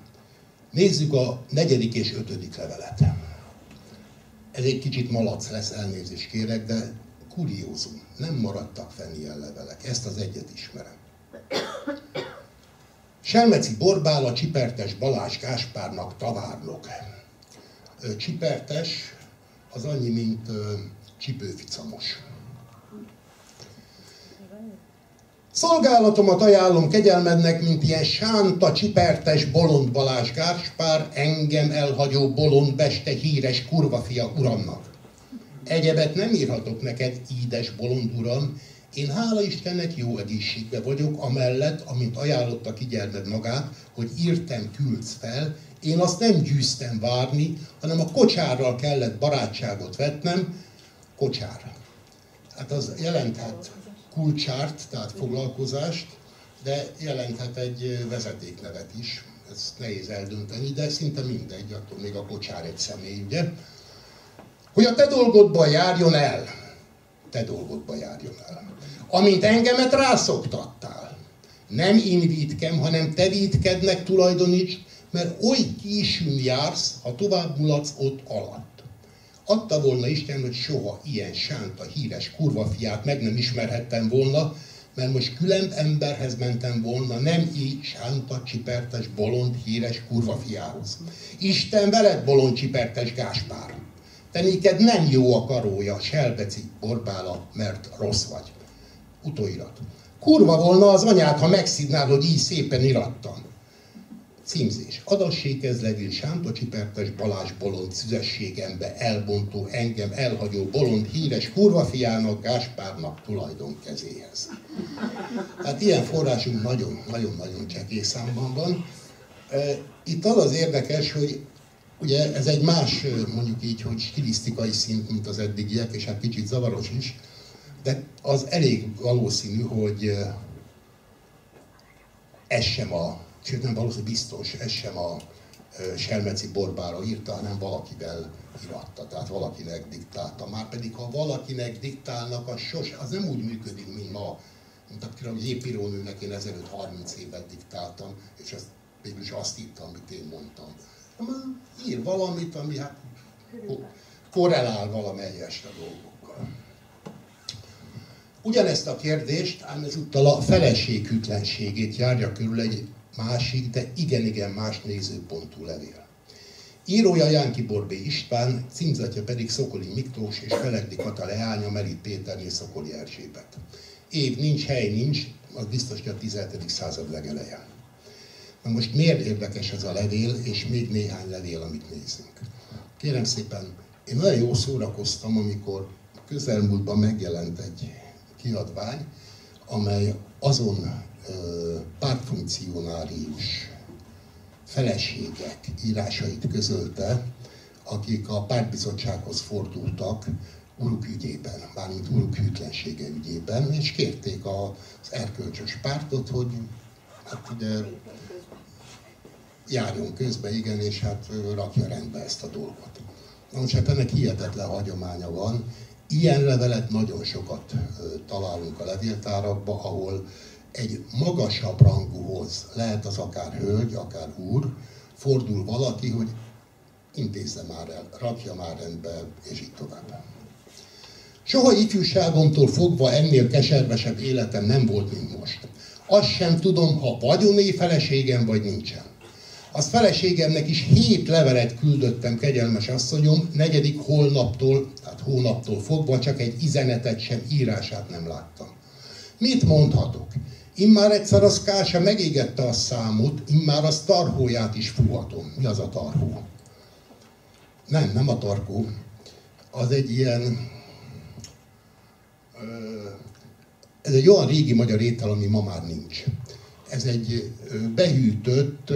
nézzük a negyedik és ötödik levelet. Ez egy kicsit malac lesz, elnézést kérek, de kuriózum. Nem maradtak fenn ilyen levelek. Ezt az egyet ismerem. Selmeci Borbál a Csipertes Balázs Gáspárnak tavárnok. Csipertes az annyi, mint csipőficamos. Szolgálatomat ajánlom kegyelmednek, mint ilyen sánta, csipertes, bolond Balázs Gáspár, engem elhagyó bolond beste híres kurvafia uramnak. Egyebet nem írhatok neked, ídes bolond uram, én hála Istennek jó egészségben vagyok, amellett, amint ajánlotta kigyermed magát, hogy írtem küldsz fel, én azt nem gyűztem várni, hanem a kocsárral kellett barátságot vetnem, kocsár. Hát az jelenthet kulcsárt, tehát foglalkozást, de jelenthet egy vezetéknevet is. Ezt nehéz eldönteni, de szinte mindegy, attól még a kocsár egy személy, ugye? Hogy a te dolgodba járjon el. Te dolgodba járjon el. Amint engemet rászoktattál. Nem én védkem, hanem te védkednek tulajdoníts, mert oly későn jársz, ha tovább mulatsz ott alatt. Adta volna Isten, hogy soha ilyen sánta, híres kurva fiát meg nem ismerhettem volna, mert most külön emberhez mentem volna, nem így sánta, csipertes, bolond, híres kurva fiához. Isten veled, bolond, csipertes Gáspár. Te néked nem jó a karója, selbeci, borbála, mert rossz vagy. Utóirat. Kurva volna az anyád, ha megszidnád, hogy így szépen irattam. Címzés. Adassékez levén Sánta Csipertes Balázs bolond szüzességembe elbontó, engem elhagyó bolond híres kurvafiának, Gáspárnak tulajdon kezéhez. Hát ilyen forrásunk nagyon-nagyon-nagyon csekély számban van. Itt az az érdekes, hogy ugye ez egy más, mondjuk így, hogy stilisztikai szint, mint az eddigiek, és hát kicsit zavaros is, de az elég valószínű, hogy ez sem a sőt nem valószínű biztos, ez sem a Selmeci borbára írta, hanem valakivel iratta, tehát valakinek diktálta. Már pedig, ha valakinek diktálnak, az, sos, az nem úgy működik, mint ma, mint a hogy épírónőnek én ezelőtt 30 évet diktáltam, és ezt végül is azt írtam, amit én mondtam. Hanem ír valamit, ami hát korrelál valamelyest a dolgokkal. Ugyanezt a kérdést, ám ezúttal a feleséghűtlenségét járja körül egy másik, de igen-igen más nézőpontú levél. Írója Jánki Borbé István, címzatja pedig Szokoli Miklós és Felegdi Kata leánya Merit Péterné Szokoli Erzsébet. Év nincs, hely nincs, az biztos, hogy a 17. század legeleje. Na most miért érdekes ez a levél, és még néhány levél, amit nézünk? Kérem szépen, én nagyon jól szórakoztam, amikor közelmúltban megjelent egy kiadvány, amely azon pártfunkcionárius feleségek írásait közölte, akik a pártbizottsághoz fordultak uruk ügyében, mármint uruk hűtlensége ügyében, és kérték az erkölcsös pártot, hogy hát ugye járjon közbe, igen, és hát rakja rendbe ezt a dolgot. Na most hát ennek hihetetlen hagyománya van. Ilyen levelet nagyon sokat találunk a levéltárakban, ahol egy magasabb rangúhoz, lehet az akár hölgy, akár úr, fordul valaki, hogy intézze már el, rakja már rendbe, és így tovább. Soha ifjúságomtól fogva ennél keservesebb életem nem volt, mint most. Azt sem tudom, ha vagyoné feleségem, vagy nincsen. Az feleségemnek is hét levelet küldöttem, kegyelmes asszonyom, negyedik holnaptól, tehát hónaptól fogva, csak egy izenetet sem, írását nem láttam. Mit mondhatok? Immár egyszer az Kása megégette a számot, immár az tarhóját is fúhatom. Mi az a tarhó? Nem, nem a tarkó. Az egy ilyen... Ez egy olyan régi magyar étel, ami ma már nincs. Ez egy behűtött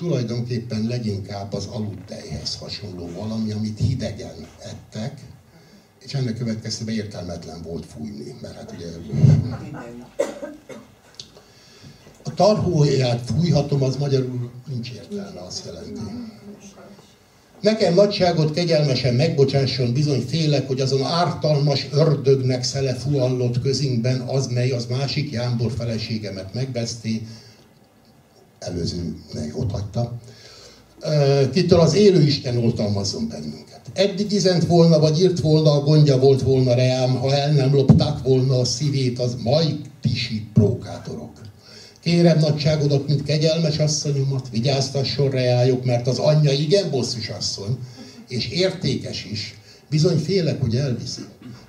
tulajdonképpen leginkább az aludtejhez hasonló valami, amit hidegen ettek, és ennek következtében értelmetlen volt fújni, mert hát ugye... A tarhóját fújhatom, az magyarul nincs értelme, azt jelenti. Nekem nagyságot kegyelmesen megbocsásson, bizony félek, hogy azon ártalmas ördögnek szele fuallott közünkben az, mely az másik Jámbor feleségemet megveszti, előző ott hagyta, kitől az élő Isten oltalmazzon bennünket. Eddig izent volna, vagy írt volna, a gondja volt volna reám, ha el nem lopták volna a szívét, az majd tisi prókátorok. Kérem nagyságodat, mint kegyelmes asszonyomat, vigyáztasson reájuk, mert az anyja igen bosszus asszony, és értékes is. Bizony félek, hogy elviszi.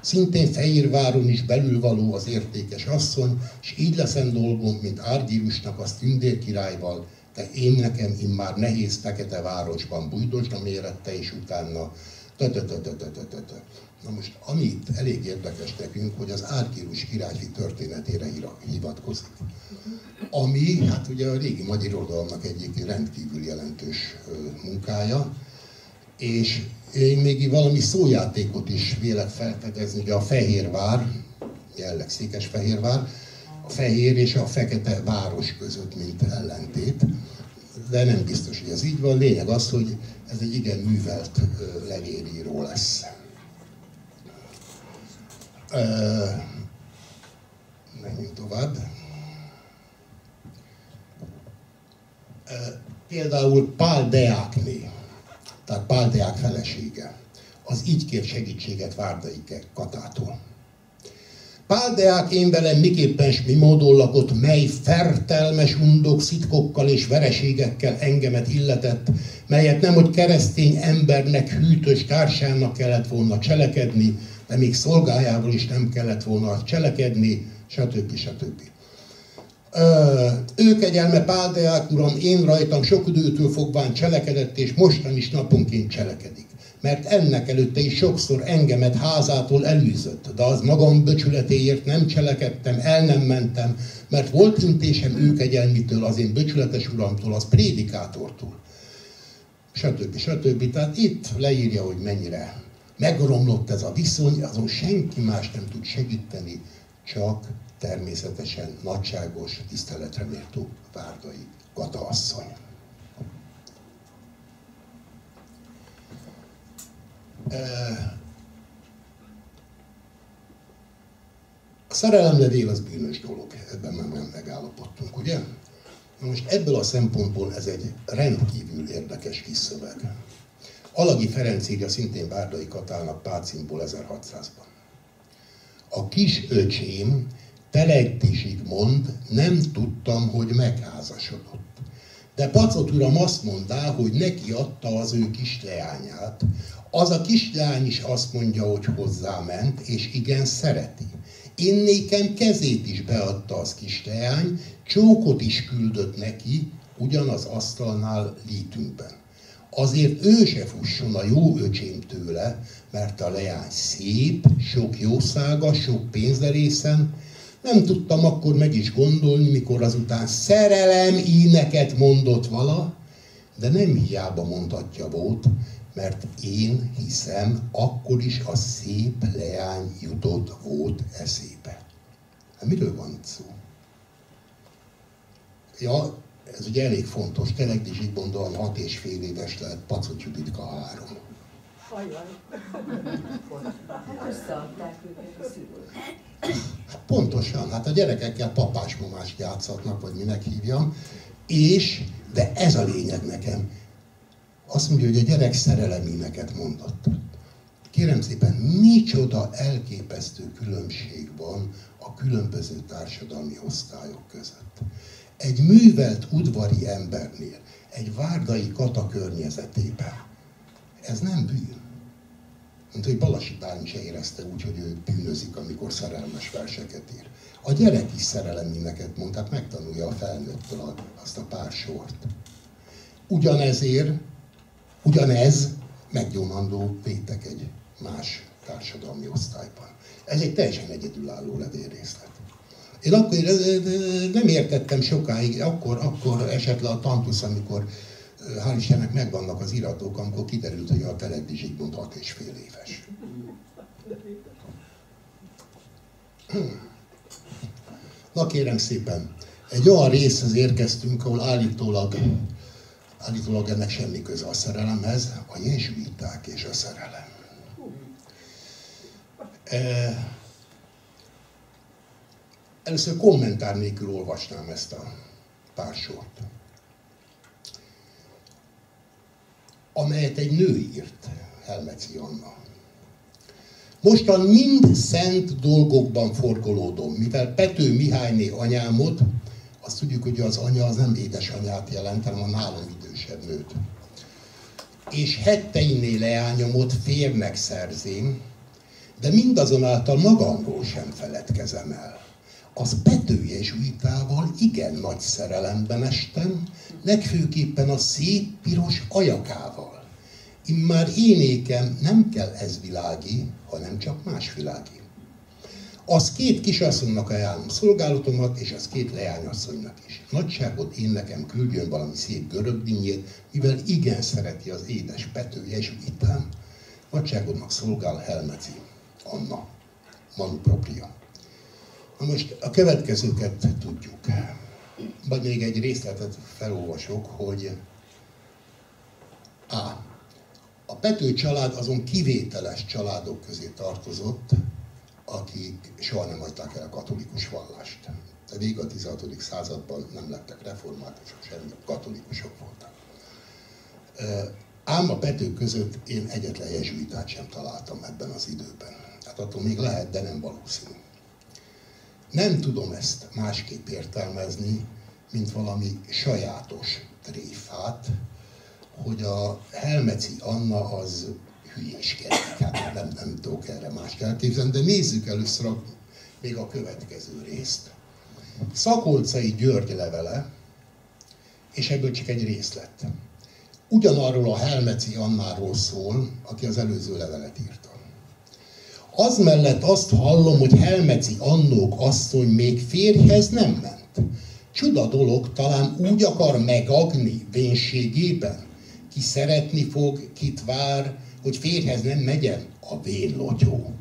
Szintén Fehérváron is belülvaló az értékes asszony, és így leszem dolgom, mint Árgyírusnak az tündér királyval, de én nekem immár nehéz fekete városban bújdosna mérette, és utána Na most, amit elég érdekes nekünk, hogy az Árkírus királyfi történetére hivatkozik. Ami, hát ugye a régi magyar irodalomnak egyik rendkívül jelentős munkája, és én még valami szójátékot is vélek felfedezni, ugye a Fehérvár, jelleg Székesfehérvár, a fehér és a fekete város között, mint ellentét. De nem biztos, hogy ez így van. Lényeg az, hogy ez egy igen művelt levélíró lesz. Menjünk tovább. Például Pál Deákné, tehát Pál felesége, az így kér segítséget Várdai Katától. Pál Deák én velem miképpen s mi módon lakott, mely fertelmes undok, szitkokkal és vereségekkel engemet illetett, melyet nem, hogy keresztény embernek, hűtös társának kellett volna cselekedni, de még szolgájával is nem kellett volna cselekedni, stb. stb. Ö, ő kegyelme Pál Deák uram, én rajtam sok időtől fogván cselekedett, és mostan is naponként cselekedik mert ennek előtte is sokszor engemet házától elűzött, de az magam böcsületéért nem cselekedtem, el nem mentem, mert volt intésem ő kegyelmitől, az én böcsületes uramtól, az prédikátortól. Stb. stb. Tehát itt leírja, hogy mennyire megromlott ez a viszony, azon senki más nem tud segíteni, csak természetesen nagyságos, tiszteletre méltó Várdai Gata asszony. A szerelemlevél az bűnös dolog, ebben már nem megállapodtunk, ugye? Na most ebből a szempontból ez egy rendkívül érdekes kis szöveg. Alagi Ferenc írja szintén Bárdai Katának Pácinkból 1600-ban. A kis öcsém telegtisig mond, nem tudtam, hogy megházasodott. De Pacot uram azt mondta, hogy neki adta az ő kis leányát, az a kislány is azt mondja, hogy hozzáment, és igen, szereti. Én nékem kezét is beadta az kisleány, csókot is küldött neki, ugyanaz asztalnál lítünkben. Azért ő se fusson a jó öcsém tőle, mert a leány szép, sok jószága, sok pénzerészen. Nem tudtam akkor meg is gondolni, mikor azután szerelem íneket mondott vala, de nem hiába mondatja volt, mert én hiszem, akkor is a szép leány jutott volt eszébe. Hát miről van itt szó? Ja, ez ugye elég fontos. Telegdi Zsigmondon hat és fél éves lehet, Pacot Juditka három. Hát pontosan, hát a gyerekekkel papás-mamást játszhatnak, vagy minek hívjam, és, de ez a lényeg nekem, azt mondja, hogy a gyerek szereleméneket mondott. Kérem szépen, micsoda elképesztő különbség van a különböző társadalmi osztályok között. Egy művelt udvari embernél, egy várdai kata környezetében, ez nem bűn. Mint hogy Balasi Pálin se érezte úgy, hogy ő bűnözik, amikor szerelmes verseket ír. A gyerek is szereleméneket mond, tehát megtanulja a felnőttől azt a pár sort. Ugyanezért Ugyanez meggyomandó vétek egy más társadalmi osztályban. Ez egy teljesen egyedülálló levélrészlet. Én akkor nem értettem sokáig, akkor, akkor esett le a tantusz, amikor hál' Istennek megvannak az iratok, amikor kiderült, hogy a Telegdi Zsigmond 6 és fél éves. Na kérem szépen, egy olyan részhez érkeztünk, ahol állítólag, állítólag ennek semmi köze a szerelemhez, a jezsuiták és a szerelem. E, először kommentár nélkül olvasnám ezt a pár sort. Amelyet egy nő írt, Helmeci Anna. Mostan mind szent dolgokban forgolódom, mivel Pető Mihályné anyámot, azt tudjuk, hogy az anya az nem édesanyát jelent, hanem a nálam idősebb nőt. És hetteiné leányomot férnek szerzém, de mindazonáltal magamról sem feledkezem el. Az Pető jezsuitával igen nagy szerelemben estem, legfőképpen a szép piros ajakával. Immár énékem nem kell ez világi, hanem csak más világi. Az két kisasszonynak ajánlom szolgálatomat, és az két leányasszonynak is. Nagyságot én nekem küldjön valami szép görögdínyét, mivel igen szereti az édes Pető jezsuitám. Nagyságodnak szolgál Helmeci, Anna, Manu Propria. Na most a következőket tudjuk. Vagy még egy részletet felolvasok, hogy A. A Pető család azon kivételes családok közé tartozott, akik soha nem hagyták el a katolikus vallást. De végig a 16. században nem lettek reformátusok, semmi, katolikusok voltak. Ám a Pető között én egyetlen jezsuitát sem találtam ebben az időben. Hát attól még lehet, de nem valószínű. Nem tudom ezt másképp értelmezni, mint valami sajátos tréfát, hogy a Helmeci Anna az hülyéskedik. Hát nem, nem tudok erre más elképzelni, de nézzük először a, még a következő részt. Szakolcai György levele, és ebből csak egy részlet. Ugyanarról a Helmeci Annáról szól, aki az előző levelet írta. Az mellett azt hallom, hogy Helmeci Annók asszony még férjhez nem ment. Csuda dolog, talán úgy akar megagni vénségében. Ki szeretni fog, kit vár, hogy férjhez nem megyen? A vénlotyó.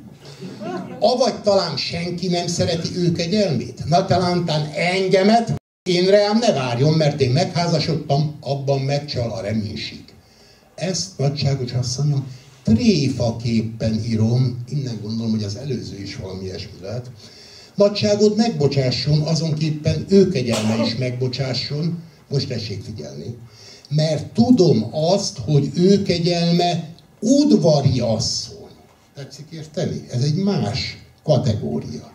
Avagy talán senki nem szereti ő kegyelmét? Na talán engemet én rám ne várjon, mert én megházasodtam, abban megcsal a reménység. Ezt, nagyságos asszonyom, tréfaképpen írom, innen gondolom, hogy az előző is valami ilyesmi lehet, nagyságod megbocsásson, azonképpen ő kegyelme is megbocsásson, most tessék figyelni, mert tudom azt, hogy ő kegyelme udvari asszony. Tetszik érteni? Ez egy más kategória.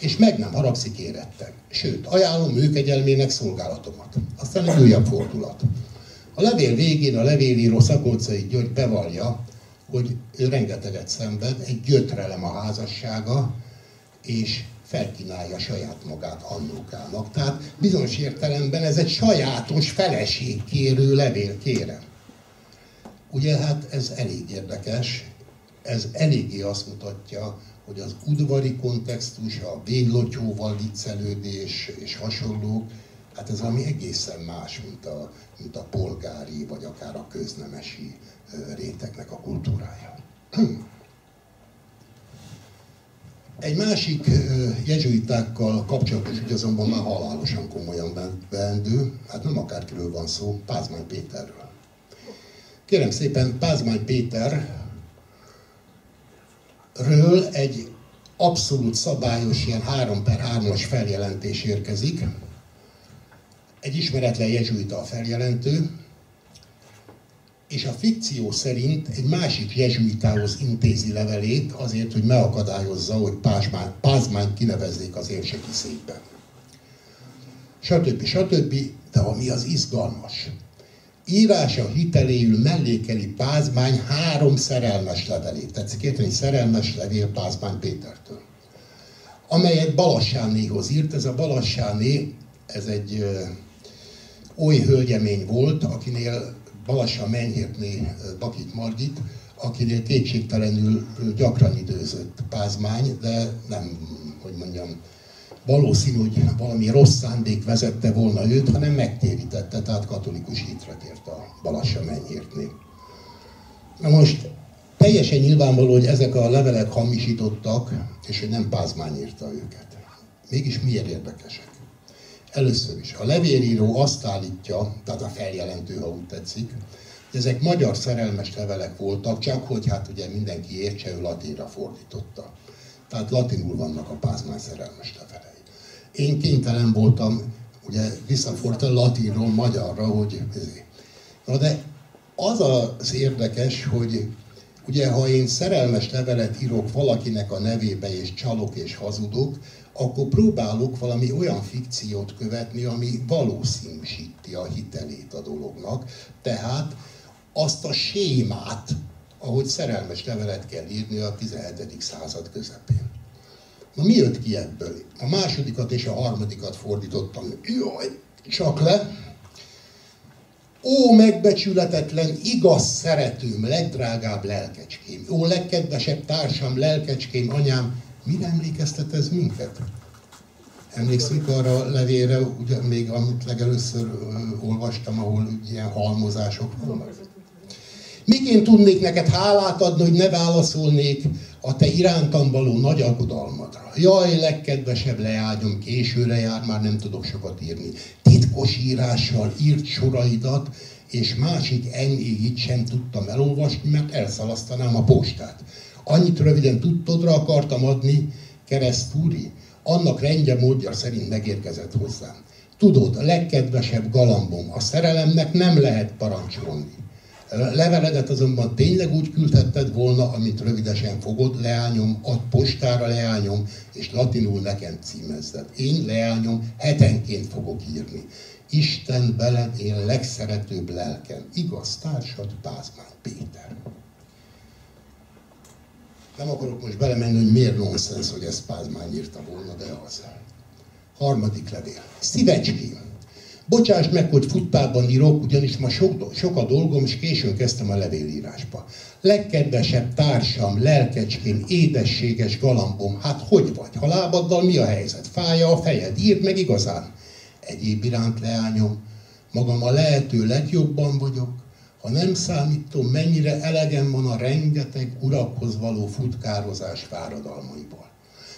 És meg nem haragszik érettem. Sőt, ajánlom ő kegyelmének szolgálatomat. Aztán egy újabb fordulat. A levél végén a levélíró Szakolcai György bevallja, hogy ő rengeteget szenved, egy gyötrelem a házassága, és felkínálja saját magát Annókának. Tehát bizonyos értelemben ez egy sajátos feleségkérő levél, kérem. Ugye hát ez elég érdekes, ez eléggé azt mutatja, hogy az udvari kontextus, a véglotyóval viccelődés és hasonlók, hát ez valami egészen más, mint a, mint a polgári, vagy akár a köznemesi rétegnek a kultúrája. Egy másik jezsuitákkal kapcsolatos ügy azonban már halálosan komolyan vendő, hát nem akárkiről van szó, Pázmány Péterről. Kérem szépen, Pázmány Péterről egy abszolút szabályos, ilyen 3 per 3-as feljelentés érkezik. Egy ismeretlen jezsuita a feljelentő, és a fikció szerint egy másik jezsuitához intézi levelét azért, hogy megakadályozza, hogy Pázmány, Pázmány kinevezzék az érseki székben. Stb. stb. De ami az izgalmas. Írása hiteléül mellékeli Pázmány három szerelmes levelét. Tetszik érteni? Szerelmes levél Pázmány Pétertől. Amelyet Balassánéhoz írt. Ez a Balassáné, ez egy oly hölgyemény volt, akinél Balassa Menyhértné Bakit Margit, akinél kétségtelenül gyakran időzött Pázmány, de nem, hogy mondjam, valószínű, hogy valami rossz szándék vezette volna őt, hanem megtérítette, tehát katolikus hitre tért a Balassa mennyírtnél. Na most teljesen nyilvánvaló, hogy ezek a levelek hamisítottak, és hogy nem Pázmány írta őket. Mégis miért érdekesek? Először is, a levélíró azt állítja, tehát a feljelentő, ha úgy tetszik, hogy ezek magyar szerelmes levelek voltak, csak hogy hát ugye mindenki értse, ő latinra fordította. Tehát latinul vannak a pázmány szerelmes levelei. Én kénytelen voltam ugye visszafordítani latinról magyarra, hogy... Na de az az érdekes, hogy ugye ha én szerelmes levelet írok valakinek a nevébe, és csalok és hazudok, akkor próbálok valami olyan fikciót követni, ami valószínűsíti a hitelét a dolognak. Tehát azt a sémát, ahogy szerelmes levelet kell írni a 17. század közepén. Na mi jött ki ebből? A másodikat és a harmadikat fordítottam. Jaj, csak le. Ó, megbecsületetlen, igaz szeretőm, legdrágább lelkecském. Ó, legkedvesebb társam, lelkecském, anyám, mire emlékeztet ez minket? Emlékszünk arra a levélre, ugye még amit legelőször olvastam, ahol ilyen halmozások vannak? Miként tudnék neked hálát adni, hogy ne válaszolnék a te irántam való nagy aggodalmadra? Jaj, legkedvesebb leágyom, későre jár, már nem tudok sokat írni. Titkos írással írt soraidat, és másik enyéit sem tudtam elolvasni, mert elszalasztanám a postát. Annyit röviden tudtodra akartam adni, keresztúri, annak rendje módja szerint megérkezett hozzám. Tudod, a legkedvesebb galambom, a szerelemnek nem lehet parancsolni. Leveledet azonban tényleg úgy küldhetted volna, amit rövidesen fogod, leányom, ad postára leányom, és latinul nekem címezzed. Én leányom hetenként fogok írni. Isten veled én legszeretőbb lelkem. Igaz társad Pázmány Péter. Nem akarok most belemenni, hogy miért nonsens, hogy ezt Pázmány írta volna, de az. Harmadik levél. Szívecském. Bocsáss meg, hogy futpában írok, ugyanis ma sok, sok a dolgom, és későn kezdtem a levélírásba. Legkedvesebb társam, lelkecském, édességes galambom, hát hogy vagy? Ha lábaddal mi a helyzet? Fája a fejed? Írd meg igazán. Egyéb iránt leányom, magam a lehető legjobban vagyok, ha nem számítom, mennyire elegem van a rengeteg urakhoz való futkározás fáradalmaiból.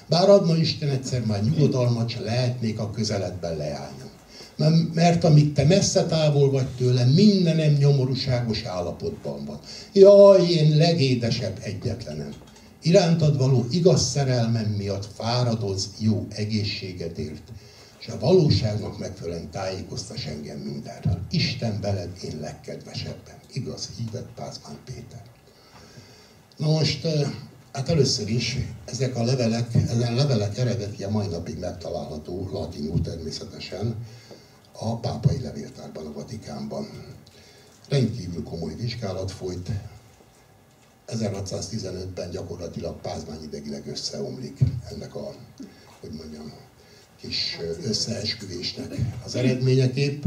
Bár adna Isten egyszer már nyugodalmat, se lehetnék a közeledben leányom mert amíg te messze távol vagy tőle, mindenem nyomorúságos állapotban van. Jaj, én legédesebb egyetlenem. Irántad való igaz szerelmem miatt fáradoz jó egészségetért, és a valóságnak megfelelően tájékoztas engem mindenről. Isten veled én legkedvesebben. Igaz, hívett Pázmány Péter. Na most, hát először is ezek a levelek, ezen levelek eredetje mai napig megtalálható latinul természetesen, a pápai levéltárban, a Vatikánban. Rendkívül komoly vizsgálat folyt. 1615-ben gyakorlatilag Pázmány idegileg összeomlik ennek a, hogy mondjam, kis összeesküvésnek az eredményeképp.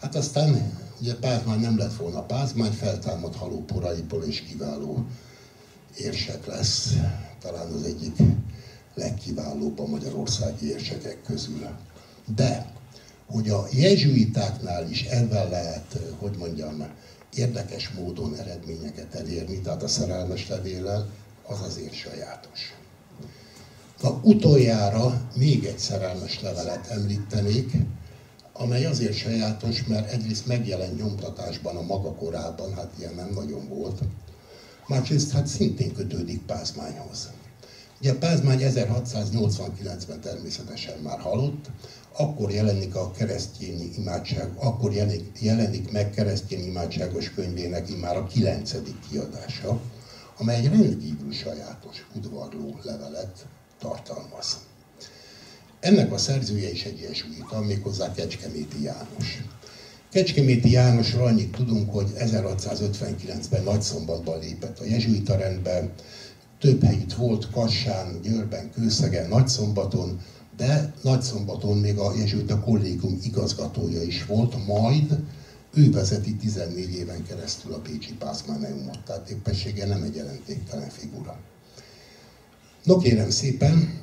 Hát aztán ugye Pázmány nem lett volna Pázmány, feltámad halóporaiból és kiváló érsek lesz. Talán az egyik legkiválóbb a magyarországi érsekek közül. De hogy a jezsuitáknál is ebben lehet, hogy mondjam, érdekes módon eredményeket elérni, tehát a szerelmes levéllel, az azért sajátos. Na, utoljára még egy szerelmes levelet említenék, amely azért sajátos, mert egyrészt megjelent nyomtatásban a maga korában, hát ilyen nem nagyon volt, másrészt hát szintén kötődik Pázmányhoz. Ugye Pázmány 1689-ben természetesen már halott, akkor jelenik a keresztény imádság, akkor jelenik, jelenik meg keresztény imádságos könyvének immár a kilencedik kiadása, amely egy rendkívül sajátos udvarló levelet tartalmaz. Ennek a szerzője is egy jezsuita, méghozzá Kecskeméti János. Kecskeméti Jánosról annyit tudunk, hogy 1659-ben Nagyszombatban lépett a jezsuita rendbe, több helyütt volt Kassán, Győrben, Kőszegen, Nagyszombaton, de Nagyszombaton még a jezsuita kollégium igazgatója is volt, majd ő vezeti 14 éven keresztül a Pécsi Pászmáneumot, tehát éppessége nem egy jelentéktelen figura. No kérem szépen,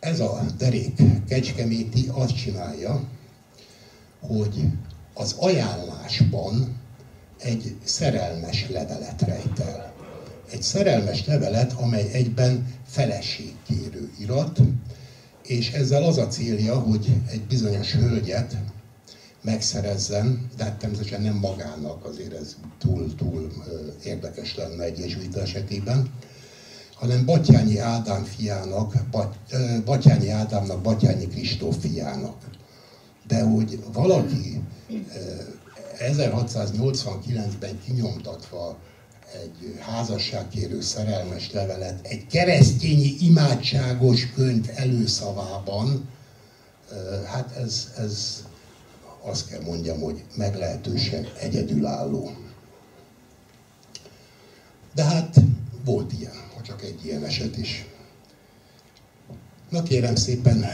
ez a derék kecskeméti azt csinálja, hogy az ajánlásban egy szerelmes levelet rejt el. Egy szerelmes levelet, amely egyben feleségkérő irat, és ezzel az a célja, hogy egy bizonyos hölgyet megszerezzen, de hát természetesen nem magának, azért ez túl-túl érdekes lenne egy jezsuita esetében, hanem Batyányi Ádám fiának, Batyányi Ádámnak, Batyányi Kristóf fiának. De hogy valaki 1689-ben kinyomtatva egy házasságkérő szerelmes levelet egy keresztényi imádságos könyv előszavában, hát ez, ez azt kell mondjam, hogy meglehetősen egyedülálló. De hát volt ilyen, csak egy ilyen eset is. Na kérem szépen,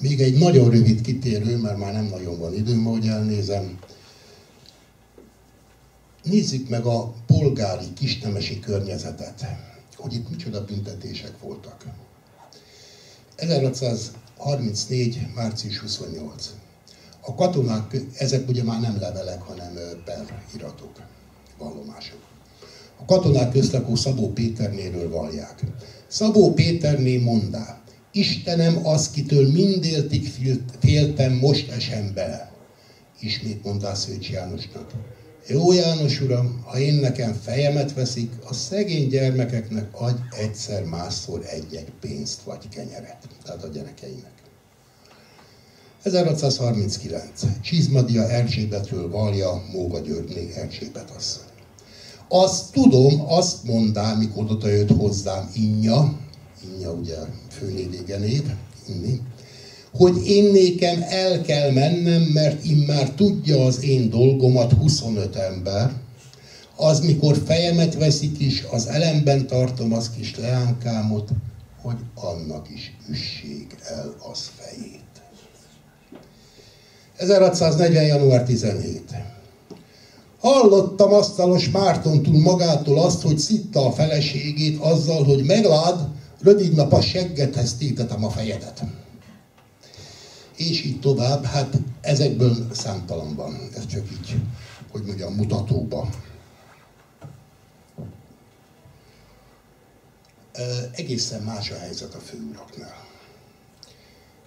még egy nagyon rövid kitérő, mert már nem nagyon van időm, ahogy elnézem. Nézzük meg a polgári kisnemesi környezetet, hogy itt micsoda büntetések voltak. 1634. március 28. A katonák, ezek ugye már nem levelek, hanem per iratok, vallomások. A katonák közlekó Szabó Péternéről vallják. Szabó Péterné mondá, Istenem az, kitől mindéltig féltem, most esem bele. Ismét mondá Szőcs Jánosnak. Jó János uram, ha én nekem fejemet veszik, a szegény gyermekeknek adj egyszer másszor egy-egy pénzt vagy kenyeret. Tehát a gyerekeinek. 1639. Csizmadia Erzsébetről valja Móga Györgyné Erzsébet asszony. Azt tudom, azt mondám, mikor oda jött hozzám Innya, Innya ugye főnévége név, inni, hogy én nékem el kell mennem, mert immár tudja az én dolgomat 25 ember, az mikor fejemet veszik is, az elemben tartom az kis leánkámot, hogy annak is üsség el az fejét. 1640. január 17. Hallottam asztalos Mártontól magától azt, hogy szitta a feleségét azzal, hogy meglád, rövid nap a seggethez tétetem a fejedet. És így tovább, hát ezekből számtalan van. Ez csak így, hogy mondjam, mutatóba. Egészen más a helyzet a főuraknál.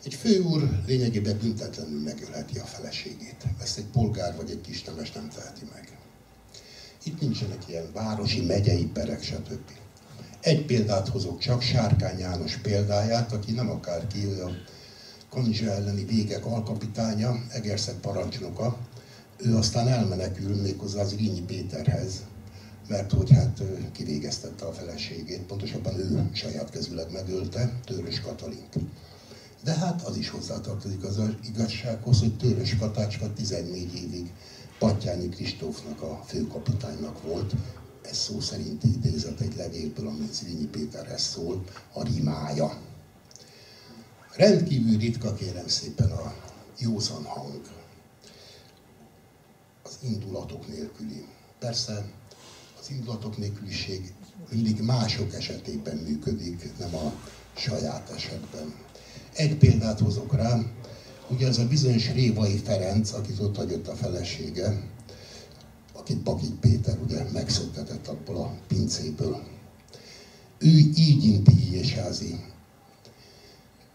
Egy főúr lényegében büntetlenül megölheti a feleségét. Ezt egy polgár vagy egy kisnemes nem teheti meg. Itt nincsenek ilyen városi, megyei perek, stb. Egy példát hozok csak, Sárkány János példáját, aki nem akárki, ő a Kanizsa elleni végek alkapitánya, Egerszeg parancsnoka. Ő aztán elmenekül méghozzá az Rínyi Péterhez, mert hogy hát kivégeztette a feleségét, pontosabban ő saját kezüleg megölte, Törös Katalint. De hát az is hozzátartozik az igazsághoz, hogy Törös Katácska 14 évig Pattyányi Kristófnak a főkapitánynak volt. Ez szó szerint idézet egy levélből, ami Zrínyi Péterhez szól, a rimája. Rendkívül ritka kérem szépen a józan hang. Az indulatok nélküli. Persze az indulatok nélküliség mindig mások esetében működik, nem a saját esetben. Egy példát hozok rá, ugye ez a bizonyos Révai Ferenc, akit ott hagyott a felesége, akit Bakit Péter ugye megszoktatett abból a pincéből. Ő így inti Jésázi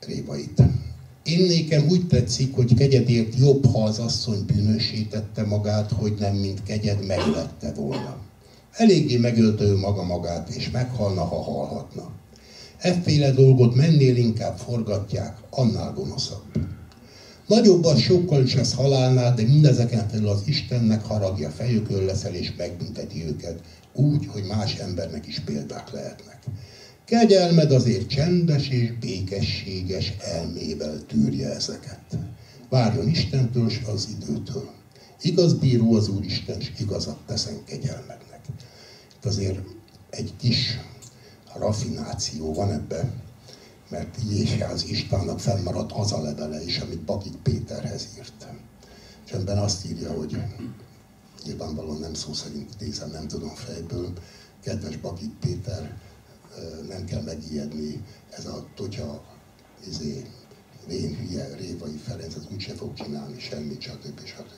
Révait. Én nékem úgy tetszik, hogy kegyedért jobb, ha az asszony bűnösítette magát, hogy nem mint kegyed megvette volna. Eléggé megölte ő maga magát, és meghalna, ha halhatna. Efféle dolgot mennél inkább forgatják, annál gonoszabb. Nagyobb az sokkal is az halálnál, de mindezeken felül az Istennek haragja fejükön leszel és megbünteti őket, úgy, hogy más embernek is példák lehetnek. Kegyelmed azért csendes és békességes elmével tűrje ezeket. Várjon Istentől és az időtől. Igaz bíró az Úristen, és igazat teszen kegyelmednek. Itt azért egy kis raffináció van ebben, mert az Istvánnak fennmaradt az a levele is, amit Bakik Péterhez írt. És ebben azt írja, hogy nyilvánvalóan nem szó szerint idézem, nem tudom fejből, kedves Bakik Péter, nem kell megijedni, ez a totya izé, vén hülye Révai Ferenc, az úgyse fog csinálni semmit, stb. stb.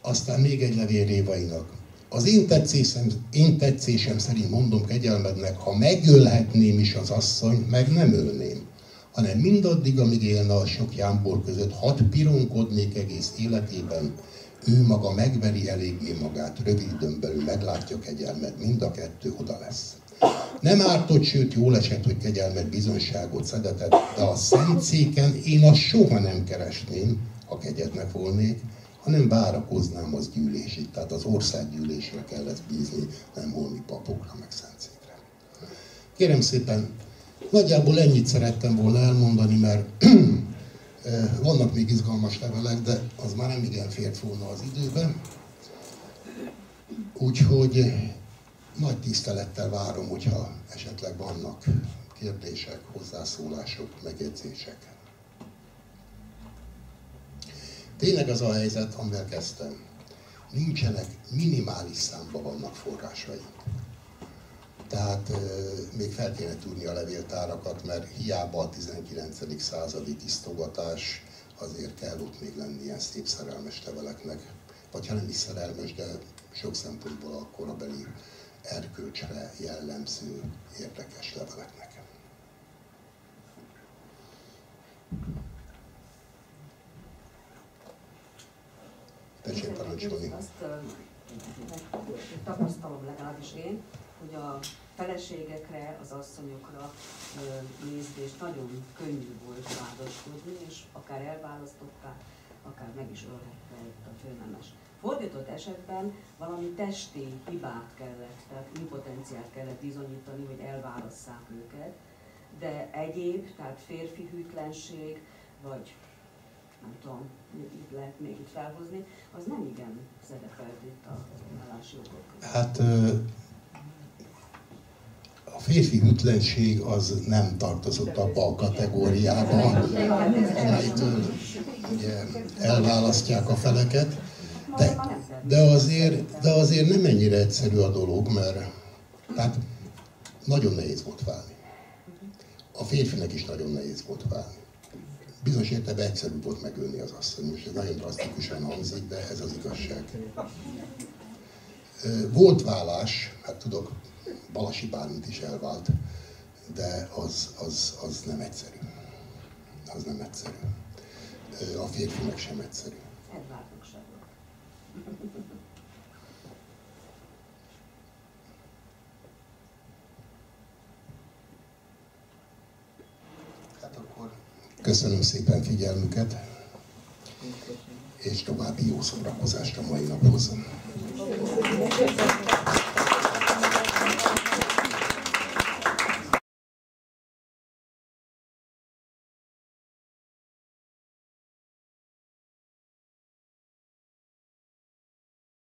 Aztán még egy levél Révainak. Az én tetszésem, én tetszésem szerint mondom kegyelmednek, ha megölhetném is az asszony, meg nem ölném, hanem mindaddig, amíg élne a sok jámbor között, hat pironkodnék egész életében, ő maga megveri eléggé magát, rövid időn belül meglátja kegyelmet, mind a kettő oda lesz. Nem ártott, sőt jól esett, hogy kegyelmet, bizonyságot szedetett, de a szent széken én azt soha nem keresném, ha kegyednek volnék, hanem várakoznám az gyűlésig. Tehát az országgyűlésre kell ezt bízni, nem holmi papokra, meg szentszékre. Kérem szépen, nagyjából ennyit szerettem volna elmondani, mert *clears throat* eh, vannak még izgalmas levelek, de az már nem igen fért volna az időbe. Úgyhogy nagy tisztelettel várom, hogyha esetleg vannak kérdések, hozzászólások, megjegyzések. Tényleg az a helyzet, amivel kezdtem. Nincsenek, minimális számban vannak forrásaink. Tehát még fel kéne tudni a levéltárakat, mert hiába a 19. századi tisztogatás, azért kell ott még lenni ilyen szép szerelmes leveleknek. Vagy ha nem is szerelmes, de sok szempontból a korabeli erkölcsre jellemző érdekes leveleknek. Tessék parancsolni. Azt tapasztalom legalábbis én, hogy a feleségekre, az asszonyokra nézést nagyon könnyű volt vádaskodni, és akár elválasztották, akár meg is ölhette itt a főnemes. Fordított esetben valami testi hibát kellett, tehát impotenciát kellett bizonyítani, hogy elválasszák őket, de egyéb, tehát férfi hűtlenség, vagy nem tudom, mit lehet még itt felhozni, az nem igen szerepelt itt a állásjogok. Hát a férfi hűtlenség az nem tartozott abba a kategóriába, amelytől ugye elválasztják a feleket. De, de, azért, de azért nem ennyire egyszerű a dolog, mert tehát nagyon nehéz volt válni. A férfinek is nagyon nehéz volt válni bizonyos értelemben egyszerű volt megölni az asszony. Most ez nagyon drasztikusan hangzik, de ez az igazság. Volt vállás, hát tudok, Balasi Bálint is elvált, de az, az, az nem egyszerű. Az nem egyszerű. A férfinek sem egyszerű. Edvardnak sem. Köszönöm szépen figyelmüket, és további jó szórakozást a mai naphoz.